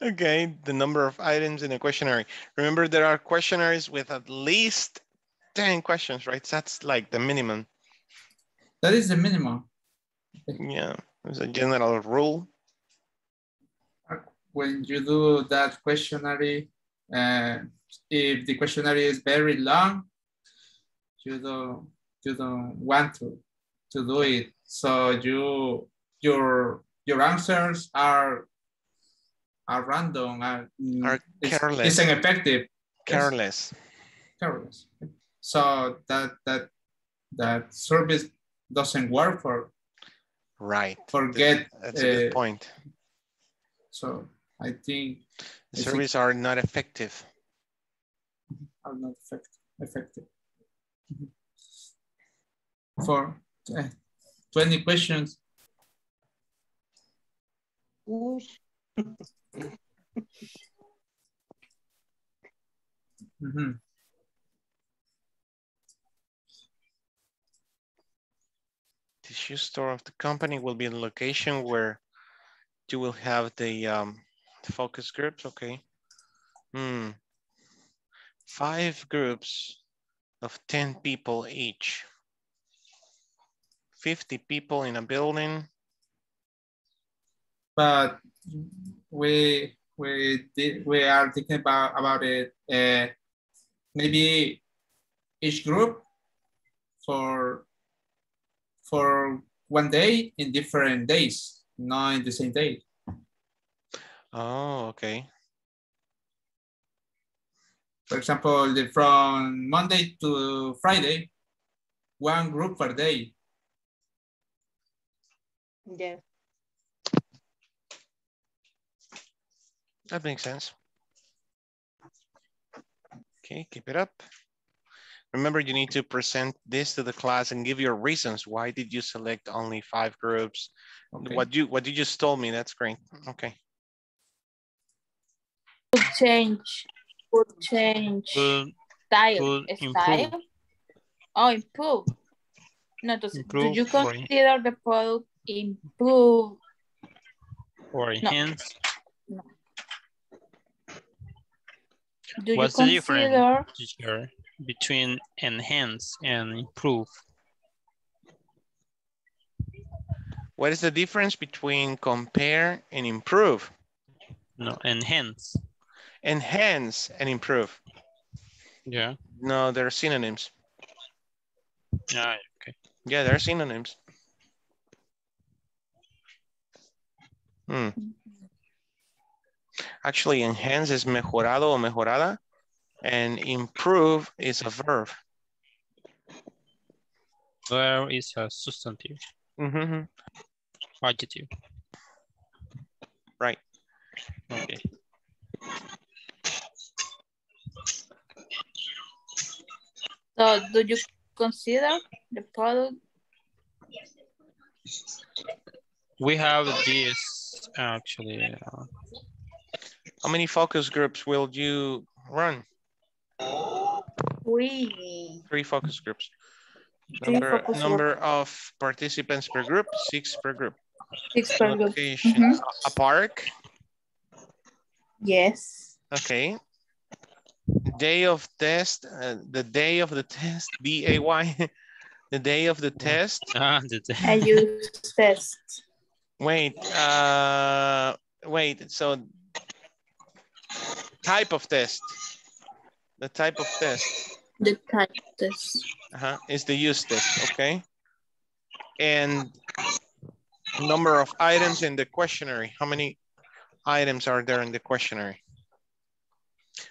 Okay, the number of items in a questionnaire. Remember, there are questionnaires with at least 10 questions, right? That's like the minimum. That is the minimum. Yeah, it's a general rule. When you do that questionnaire, uh, if the questionnaire is very long, you don't you don't want to to do it. So you your your answers are are random are, Are it's, careless. it's ineffective. Careless. careless. So that that that service doesn't work for Right. forget. That's a good uh, point. So I think The surveys are not effective. are not effective. effective. For uh, 20 questions, Mm -hmm. The shoe store of the company will be the location where you will have the um, focus groups, okay? Hmm. Five groups of 10 people each. 50 people in a building. but we we did, we are thinking about about it. Uh, maybe each group for for one day in different days, not in the same day. Oh, okay. For example, the, from Monday to Friday, one group per day. Yeah. That makes sense. Okay, keep it up. Remember, you need to present this to the class and give your reasons. Why did you select only five groups? Okay. What you what you just told me, that's great. Okay. Could change. Could change. Could, Style. could Style. improve. Oh, improve. No, entonces, Improve do you or- consider the product improve? or enhance. Do What's you the difference teacher, between enhance and improve? What is the difference between compare and improve? No, enhance. Enhance and improve. Yeah. No, they're synonyms. Ah, okay. Yeah, they're synonyms. Hmm. Actually, enhance is mejorado o mejorada, and improve is a verb. Where is a substantive? Mhm. Adjective. Right. Okay. So do you consider the product? We have this actually. Uh, How many focus groups will you run? We Three focus groups. Number, focus number of participants per group, six per group. Six per group. Location, Mhm. a park, Yes. okay. Day of test, uh, the day of the test, B-A-Y, *laughs* the day of the test. Ah, the day. I use test. Wait, uh, wait, so type of test, the type of test. The type test. Uh-huh, is the use test, okay? And number of items in the questionnaire. How many items are there in the questionnaire?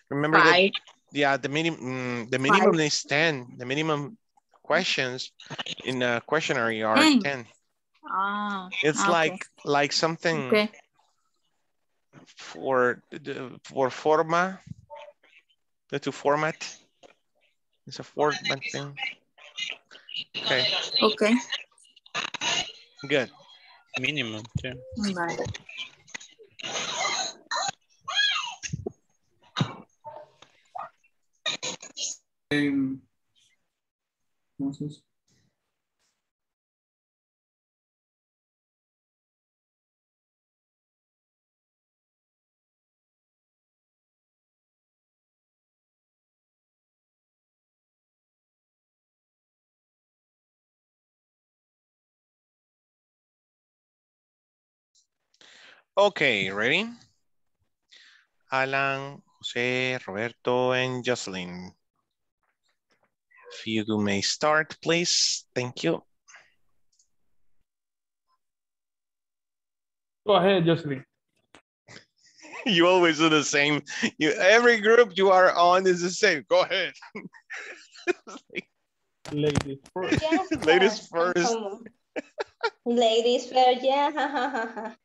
Remember that, Five. yeah, the minimum, mm, the minimum Five. is 10. The minimum questions in the questionnaire are Ten. 10. Ah. It's okay. like, like something Okay. for, the- for forma, the to format. It's a format thing. Okay, Okay. good. Minimum, yeah. Vale. Em, Okay, ready? Alan, Jose, Roberto, and Jocelyn. If you may start, please. Thank you. Go ahead, Jocelyn. *laughs* You always do the same. You every group you are on is the same. Go ahead. *laughs* Ladies first. Yes, *laughs* Ladies first. Ladies first, yeah.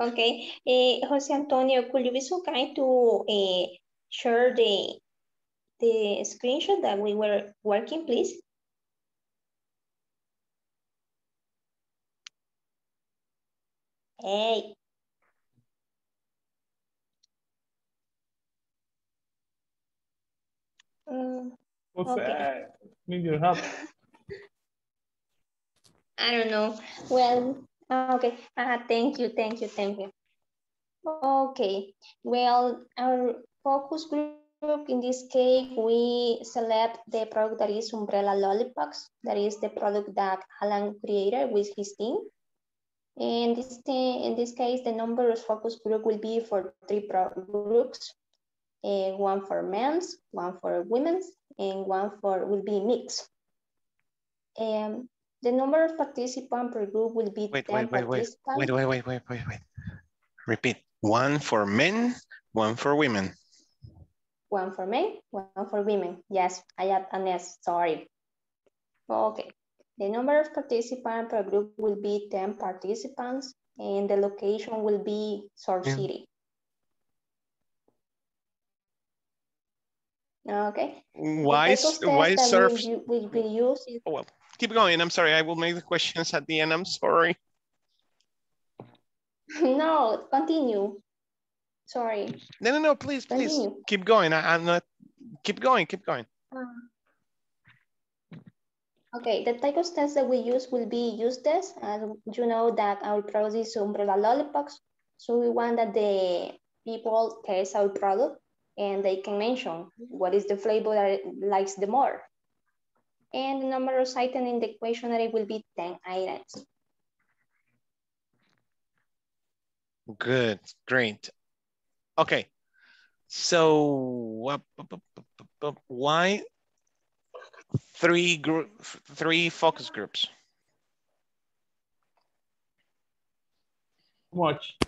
Okay. Uh, Jose Antonio, could you be so kind to uh, share the the screenshot that we were working, please? Hey, mm, What's Okay. that? Need your help. *laughs* I don't know. Well, okay. Uh, thank you, thank you, thank you. Okay. Well, our focus group in this case, we select the product that is Umbrella Lollipops. That is the product that Alan created with his team. In this, in this case, the number of focus group will be for three groups. Uh, one for men's, one for women's, and one for will be mixed. Um, the number of participants per group will be Wait, 10 wait, wait, wait, participants. wait, wait, wait, wait, wait, wait. Repeat. One for men, one for women. One for men, one for women. Yes, I add an S, sorry. Okay. The number of participants per group will be 10 participants and the location will be Surf Yeah. City. Okay. Why, why surf? we will use Oh, well, keep going. I'm sorry. I will make the questions at the end. I'm sorry. *laughs* no, continue. Sorry. No, no, no, please, please Continue. keep going. I, I'm not, keep going, keep going. Uh, okay, the type of test that we use will be used. As you know that our product is umbrella lollipops. So we want that the people test our product and they can mention what is the flavor that likes the more. And the number of items in the questionnaire will be 10 items. Good, great. Okay, so uh, why three group, three focus groups? Too much.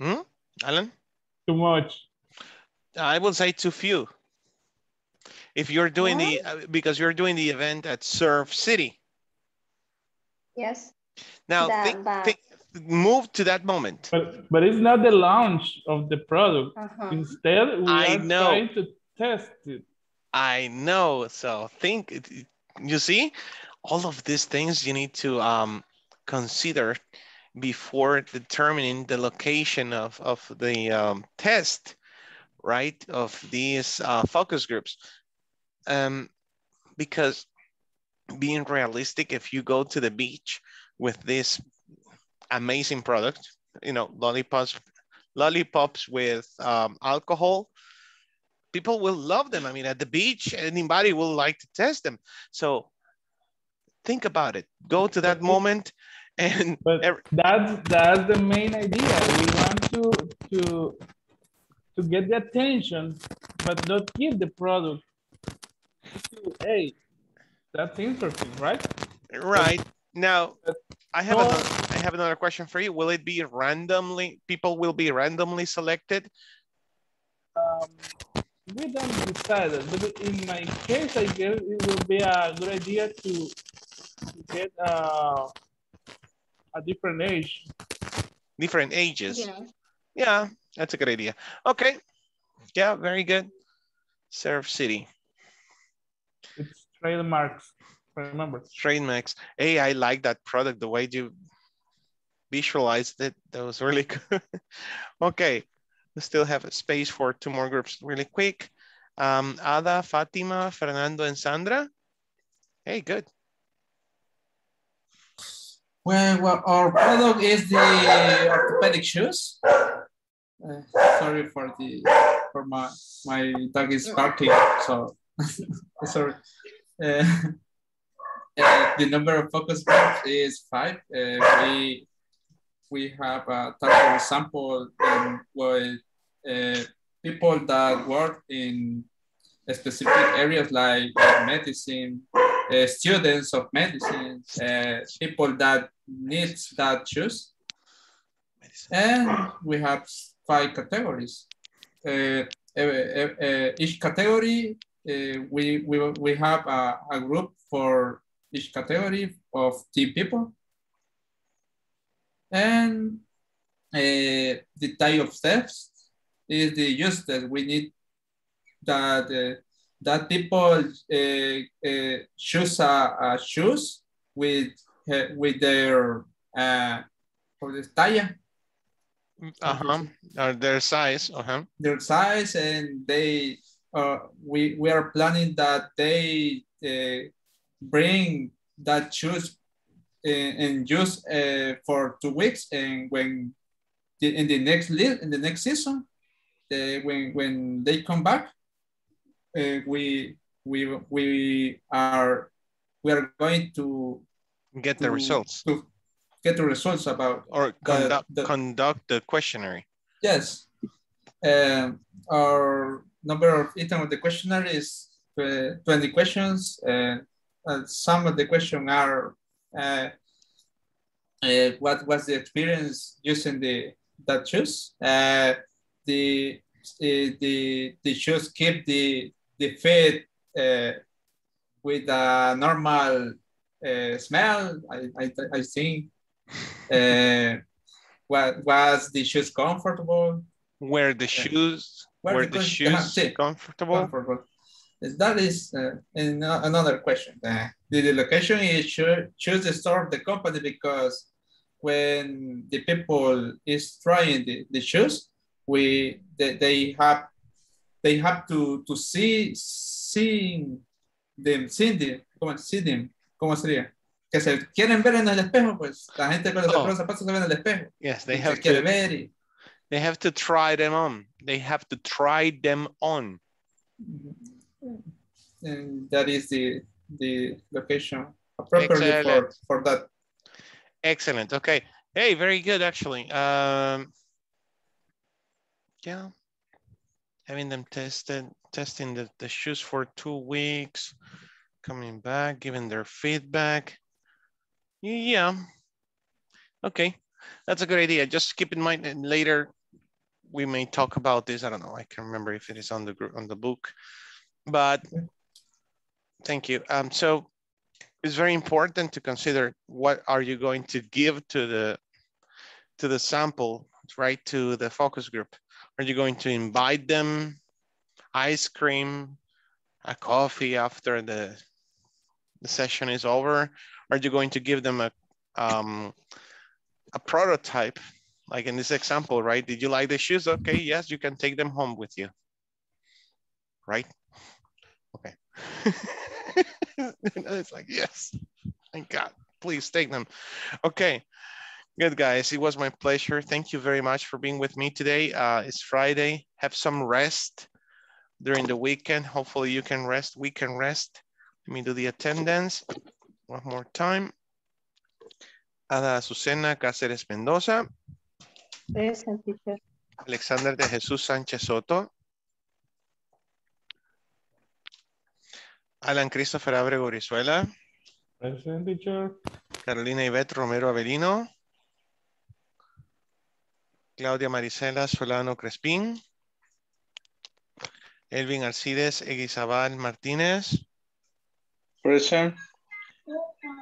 Hmm? Alan? Too much. I will say too few. If you're doing the, uh, because you're doing the event at Surf City. Yes. Now, That- think, but- think, move to that moment. But but it's not the launch of the product. Uh-huh. Instead, we I are know. trying to test it. I know. So think, it- it- you see, all of these things you need to um, consider before determining the location of, of the um, test, right? Of these uh, focus groups. Um, because being realistic, if you go to the beach with this amazing product, you know, lollipops, lollipops with um, alcohol, people will love them. I mean, at the beach, anybody will like to test them. So think about it. Go to that moment and *laughs* but that's that's the main idea. We want to to to get the attention, but not give the product. Hey, that's interesting, right? Right. Now, I have another, I have another question for you. Will it be randomly, people will be randomly selected? Um, we don't decide that, but in my case, I guess it will be a good idea to, to get uh, a different age. Different ages? Yeah. Yeah, that's a good idea. Okay. Yeah, very good. Surf City. It's trademarks, remember. Trademarks. Hey, I like that product, the way you visualized it. That was really *laughs* good. okay, we still have a space for two more groups really quick. Um, Ada, Fatima, Fernando, and Sandra. Hey, good. Well, well, our product is the orthopedic shoes. Uh, sorry for the for my my dog is barking, so *laughs* sorry. Uh, *laughs* uh, the number of focus groups is five. Uh, we we have a of sample in, with people that work in specific areas like medicine, uh, students of medicine, uh, people that need that shoes. And we have five categories. Uh, each category, we, we, we have a, a group for each category of 10 people. And uh, the type of steps is the use that we need that uh, that people uh, uh, choose a, a shoes with uh, with their uh, for the talla. Uh-huh. Uh, their size. Uh-huh. Their size and they uh, we we are planning that they uh, bring that shoes and, and use uh, for two weeks and when the, in the next in the next season uh, when when they come back uh, we we we are we are going to get the to, results. to get the results about or conduct the, the, conduct the questionnaire. Yes. Um, our number of item of the questionnaire is uh, 20 questions uh, some of the questions are uh, uh, what was the experience using the that shoes uh, the the the shoes keep the the feet uh, with a normal uh, smell, I, I, I think. Uh, *laughs* what, was the shoes comfortable? Were the shoes, were, were the, the shoes comfortable? comfortable? That is uh, another question. Uh, the location is choose the store of the company because when the people is trying the, the shoes, we they, they have they have to, to see, see them, see them, ¿cómo, see them, ¿cómo sería? Que se quieren ver en el espejo, pues la gente los oh. zapatos se ve en el espejo. Yes, they have to, ver y... they have to try them on. They have to try them on. And that is the, the location appropriately for, for that. Excellent. Okay. Hey, very good, actually. Um, yeah, having them tested, testing the, the shoes for two weeks, coming back, giving their feedback. Yeah, okay, that's a good idea. Just keep in mind and later we may talk about this. I don't know, I can remember if it is on the on the book, but thank you. Um, so it's very important to consider what are you going to give to the to the sample, right, to the focus group. Are you going to invite them ice cream, a coffee after the, the session is over? Are you going to give them a, um, a prototype? Like in this example, right? Did you like the shoes? Okay, yes, you can take them home with you, right? Okay. *laughs* it's like, yes, thank God. Please take them. Okay. Good guys, it was my pleasure. Thank you very much for being with me today. Uh, it's Friday. Have some rest during the weekend. Hopefully you can rest. We can rest. Let me do the attendance one more time. Ada Azucena Cáceres Mendoza. Present, teacher. Alexander de Jesús Sánchez Soto. Alan Christopher Abrego Brizuela. Present, teacher. Carolina Ivette Romero Avelino. Claudia Marisela Solano Crespín. Elvin Alcides Eguizabal Martínez. Present.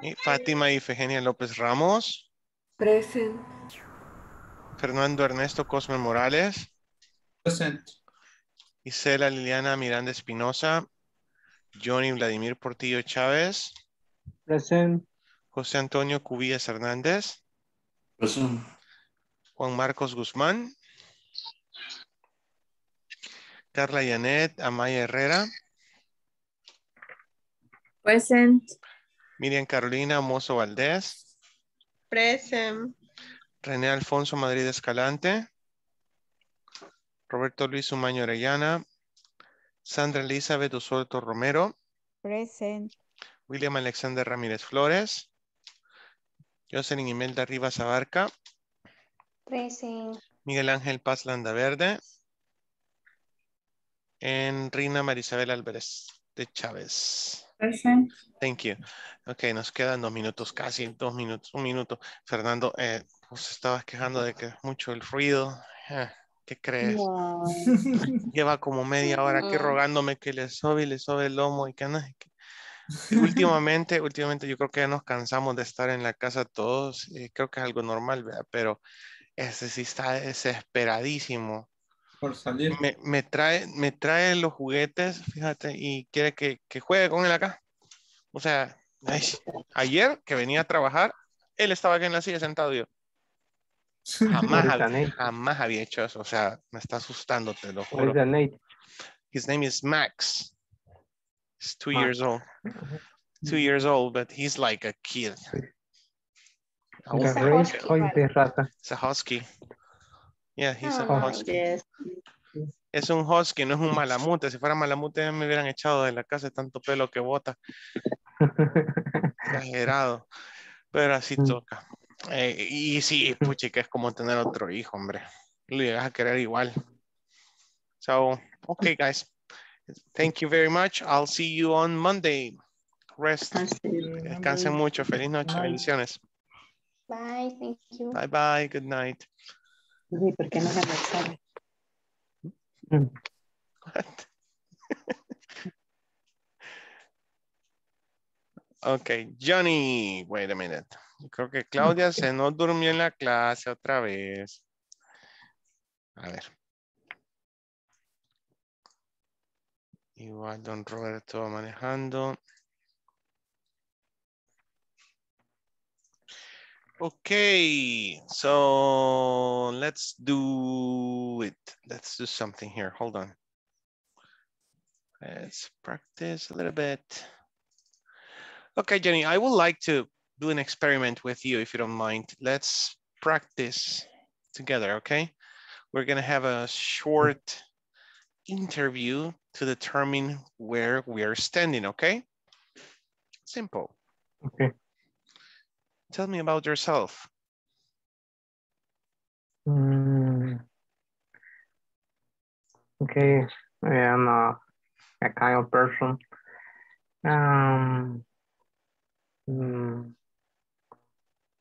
Y Fátima Ifegenia López Ramos. Present. Fernando Ernesto Cosme Morales. Present. Isela Liliana Miranda Espinosa. Johnny Vladimir Portillo Chávez. Present. José Antonio Cubillas Hernández. Present. Juan Marcos Guzmán. Carla Yanet Amaya Herrera. Present. Miriam Carolina Mozo Valdés. Present. René Alfonso Madrid Escalante. Roberto Luis Umaño Orellana. Sandra Elizabeth Usuelto Romero. Present. William Alexander Ramírez Flores. Jocelyn Imelda Rivas Abarca. Present. Miguel Ángel Paz Landaverde. And Rina Marisabel Álvarez de Chávez. Present. Thank you. Ok, nos quedan dos minutos, casi dos minutos, un minuto. Fernando, eh, vos estabas quejando de que es mucho el ruido. Eh, ¿Qué crees? No. *laughs* Lleva como media hora aquí rogándome que le sobe y le sobe el lomo y que no. y últimamente, últimamente yo creo que ya nos cansamos de estar en la casa todos. y creo que es algo normal, ¿verdad? Pero ese sí está desesperadísimo. Por salir. Me, me trae, me trae los juguetes, fíjate, y quiere que, que juegue con él acá. O sea, ay, ayer que venía a trabajar, él estaba aquí en la silla sentado yo. Jamás, What is the hab- name? jamás había hecho eso. O sea, me está asustando, te lo juro. His name is Max. He's two Max. years old. Two years old, but he's like a kid. It's a husky. Yeah, he's a Oh, husky. Yes. Es un husky, no es un malamute. Si fuera malamute ya me hubieran echado de la casa de tanto pelo que bota. Exagerado. Pero así Mm. toca. Eh, y sí, puchica, es como tener otro hijo, hombre. Lo llegas a querer igual. So, okay, guys. Thank you very much. I'll see you on Monday. Rest. Descansen mucho. Feliz noche. Bye. Bendiciones. Bye. Thank you. Bye bye. Good night. Uy, ¿por qué no se me sale? *laughs* What? Okay, Johnny. Wait a minute. Yo Creo que Claudia se nos durmió en la clase otra vez. A ver. Igual don Roberto va manejando. Okay, so let's do it. Let's do something here. Hold on. Let's practice a little bit. Okay, Jenny, I would like to do an experiment with you if you don't mind. Let's practice together, okay? We're gonna have a short interview to determine where we are standing, okay? Simple. Okay. Tell me about yourself. Mm. Okay, I am a, a kind of person. Um, mm,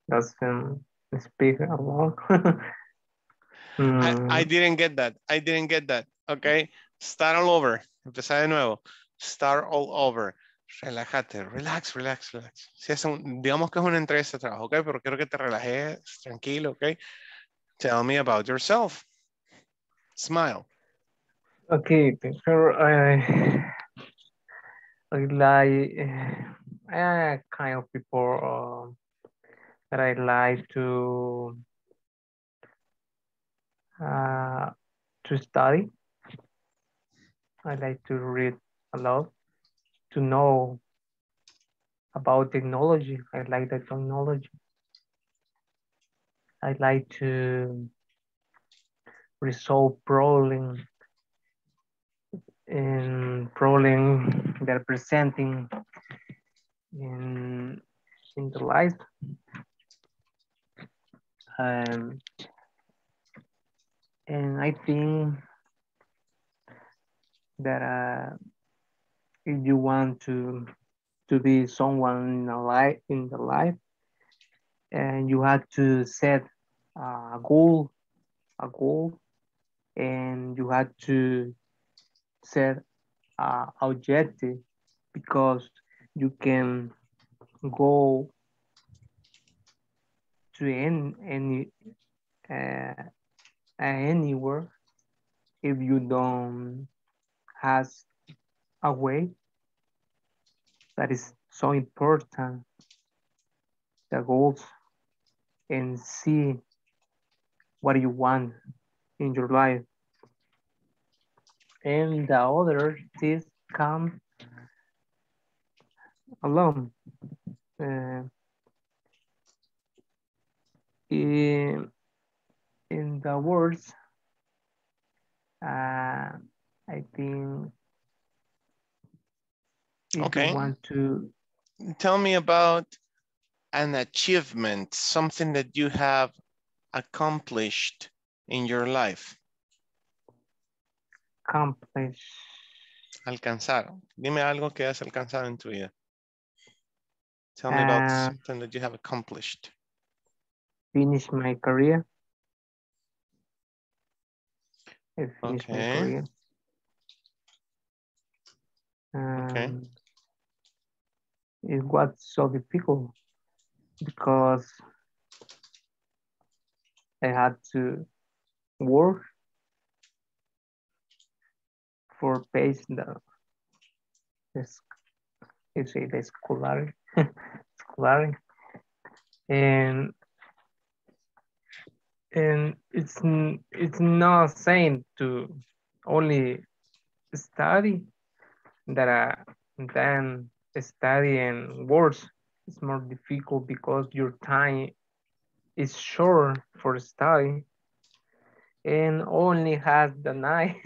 doesn't speak a lot. *laughs* I, Mm, I didn't get that. I didn't get that. Okay. Start all over. Empezar de nuevo. Start all over. Relájate. Relax, relax, relax. Si es un, digamos que es una entrevista de trabajo, ok, pero quiero que te relajes, tranquilo, ok. Tell me about yourself. Smile. Okay, teacher, I, like, I am a kind of people uh, that I like to uh, to study. I like to read a lot, to know about technology. I like the technology. I like to resolve problems and problem they're presenting in in the life. Um, and I think that uh, if you want to to be someone in life in the life, and you have to set a goal, a goal, and you have to set a objective because you can go to any, any uh, anywhere if you don't has a way that is so important the goals and see what you want in your life. And the other things come alone. Uh, in, in the words uh, I think if Okay. you want to Tell me about an achievement, something that you have accomplished in your life. accomplish Alcanzar. Dime algo que has alcanzado en tu vida. Tell me about Uh, something that you have accomplished. finish my career. I finished my Okay. career. Okay. It was so difficult because I had to work for paying the, you say the scholar, *laughs* scholar, and and it's it's not saying to only study that uh, then study and words is more difficult because your time is short for study and only has the night. *laughs*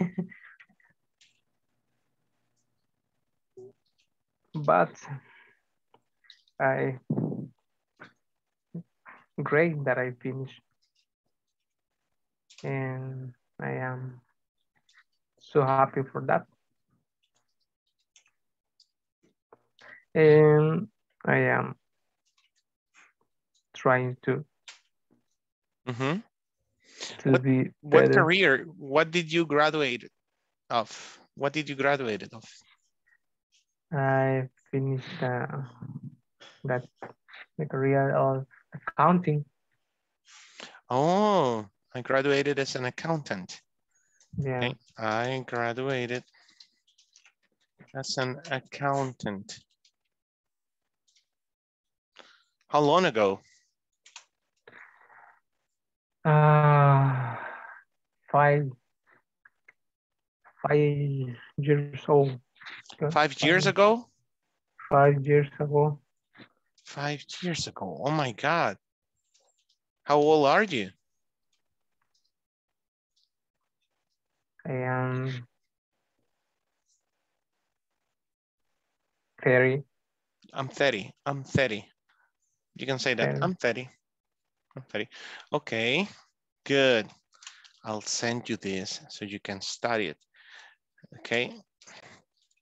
But I great that I finished and I am so happy for that and I am trying to Mm -hmm. to What- be What career, what did you graduate of? What did you graduate of? I finished uh, that the career of accounting. Oh, I graduated as an accountant. Yeah, I graduated as an accountant. How long ago? uh, five five years old. Five years ago? Five years ago. Five years ago. Oh my God. How old are you? I am very I'm 30. I'm 30. You can say that. 30. I'm 30. I'm 30. Okay, good. I'll send you this so you can study it. Okay.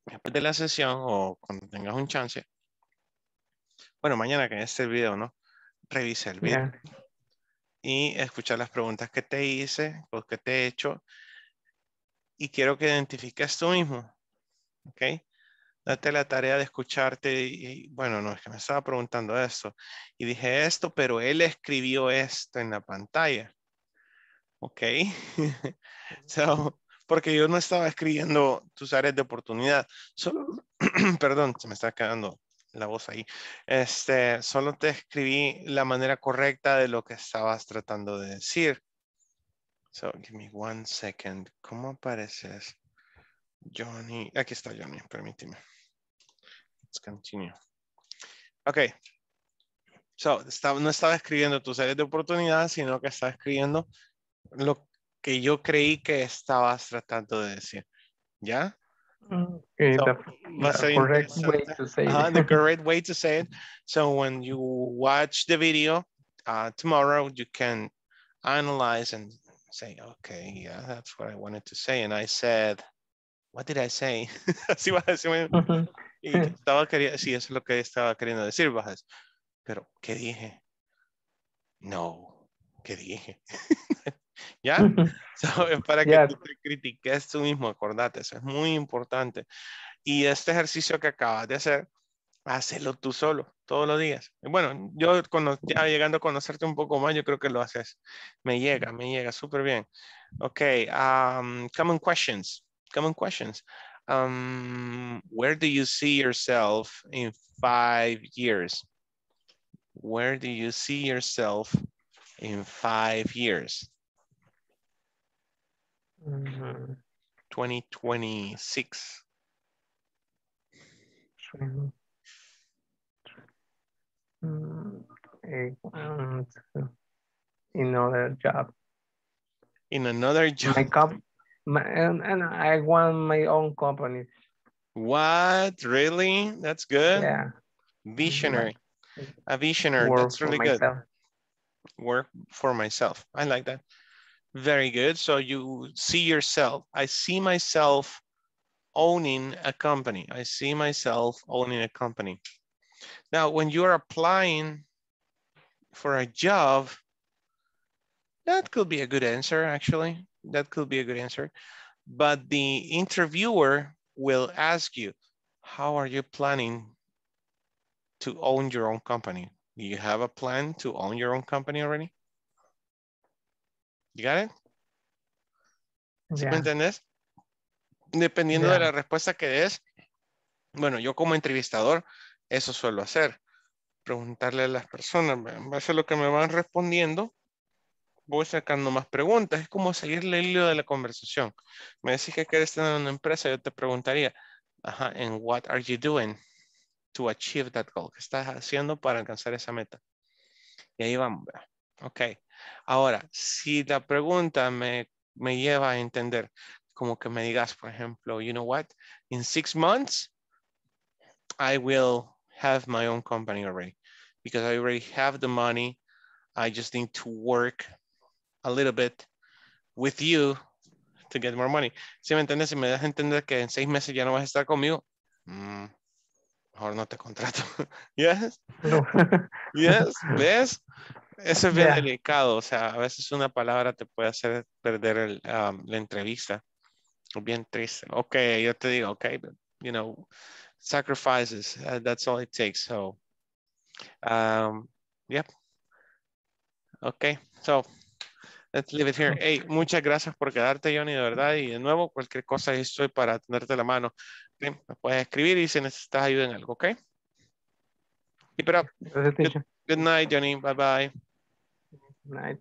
Después de la sesión o cuando tengas un chance. Bueno, mañana que esté el video, ¿no? Revisa el video yeah. y escuchar las preguntas que te hice, los que te he hecho. Y quiero que identifiques tú mismo. ¿Ok? Date la tarea de escucharte y, y, bueno, no, es que me estaba preguntando esto. Y dije esto, pero él escribió esto en la pantalla. ¿Ok? *laughs* so, porque yo no estaba escribiendo tus áreas de oportunidad. Solo, *clears throat* perdón, se me está quedando la voz ahí. Este, solo te escribí la manera correcta de lo que estabas tratando de decir. So, give me one second. ¿Cómo apareces? Johnny, aquí está Johnny, permíteme. Let's continue. Ok. So, estaba, no estaba escribiendo tus áreas de oportunidad, sino que estaba escribiendo lo que yo creí que estabas tratando de decir. ¿Ya? Okay, So, the, correct way to say Ajá, it. the *laughs* correct way to say it. So when you watch the video uh, tomorrow, you can analyze and say, okay, yeah, that's what I wanted to say. And I said, what did I say? *laughs* Así vas a decir. Y *laughs* estaba queriendo, sí, eso es lo que estaba queriendo decir, Bajas. Pero, ¿qué dije? No, ¿qué dije? *laughs* ¿Ya? *laughs* So, es para que Yes. tú te critiques tú mismo, acordate, eso es muy importante. Y este ejercicio que acabas de hacer, hazlo tú solo, todos los días. Bueno, yo ya llegando a conocerte un poco más, yo creo que lo haces. Me llega, me llega súper bien. Ok, um, common questions, common questions. Um, where do you see yourself in five years? Where do you see yourself in five years? Mhm. 2026. Training. Mm, I want another job. In another job. My my, and, and I want my own company. What? Really? That's good. Yeah. Visionary. Mm-hmm. A visionary. Work That's really good. Work for myself. I like that. Very good. So you see yourself. I see myself owning a company. I see myself owning a company. Now, when you're applying for a job, that could be a good answer, actually. That could be a good answer. But the interviewer will ask you, how are you planning to own your own company? Do you have a plan to own your own company already? You got it? ¿Sí me Yeah. entendés? Dependiendo de la respuesta que des, bueno, yo como entrevistador, eso suelo hacer. Preguntarle a las personas, en base a lo que me van respondiendo, voy sacando más preguntas. Es como seguirle el hilo de la conversación. Me decís que quieres tener una empresa, yo te preguntaría, ajá, and what are you doing to achieve that goal? ¿Qué estás haciendo para alcanzar esa meta? Y ahí vamos. Ok. Ahora, si la pregunta me, me lleva a entender, como que me digas, por ejemplo, you know what, in six months, I will have my own company already because I already have the money. I just need to work a little bit with you to get more money. Si me entiendes, si me das a entender que en seis meses ya no vas a estar conmigo, mm, mejor no te contrato. *laughs* yes, No. *laughs* yes, ¿ves? Eso es bien Yeah. delicado, o sea, a veces una palabra te puede hacer perder el, um, la entrevista. Bien triste. Ok, yo te digo, ok, but, you know, sacrifices, uh, that's all it takes. So, um, yep. Ok, so, let's leave it here. Hey, muchas gracias por quedarte, Johnny, de verdad. Y de nuevo, cualquier cosa, estoy para tenerte la mano. Ok, Me puedes escribir y si necesitas ayuda en algo, ok? Keep it up. Gracias, teacher. Good night, Johnny. Bye bye. Night.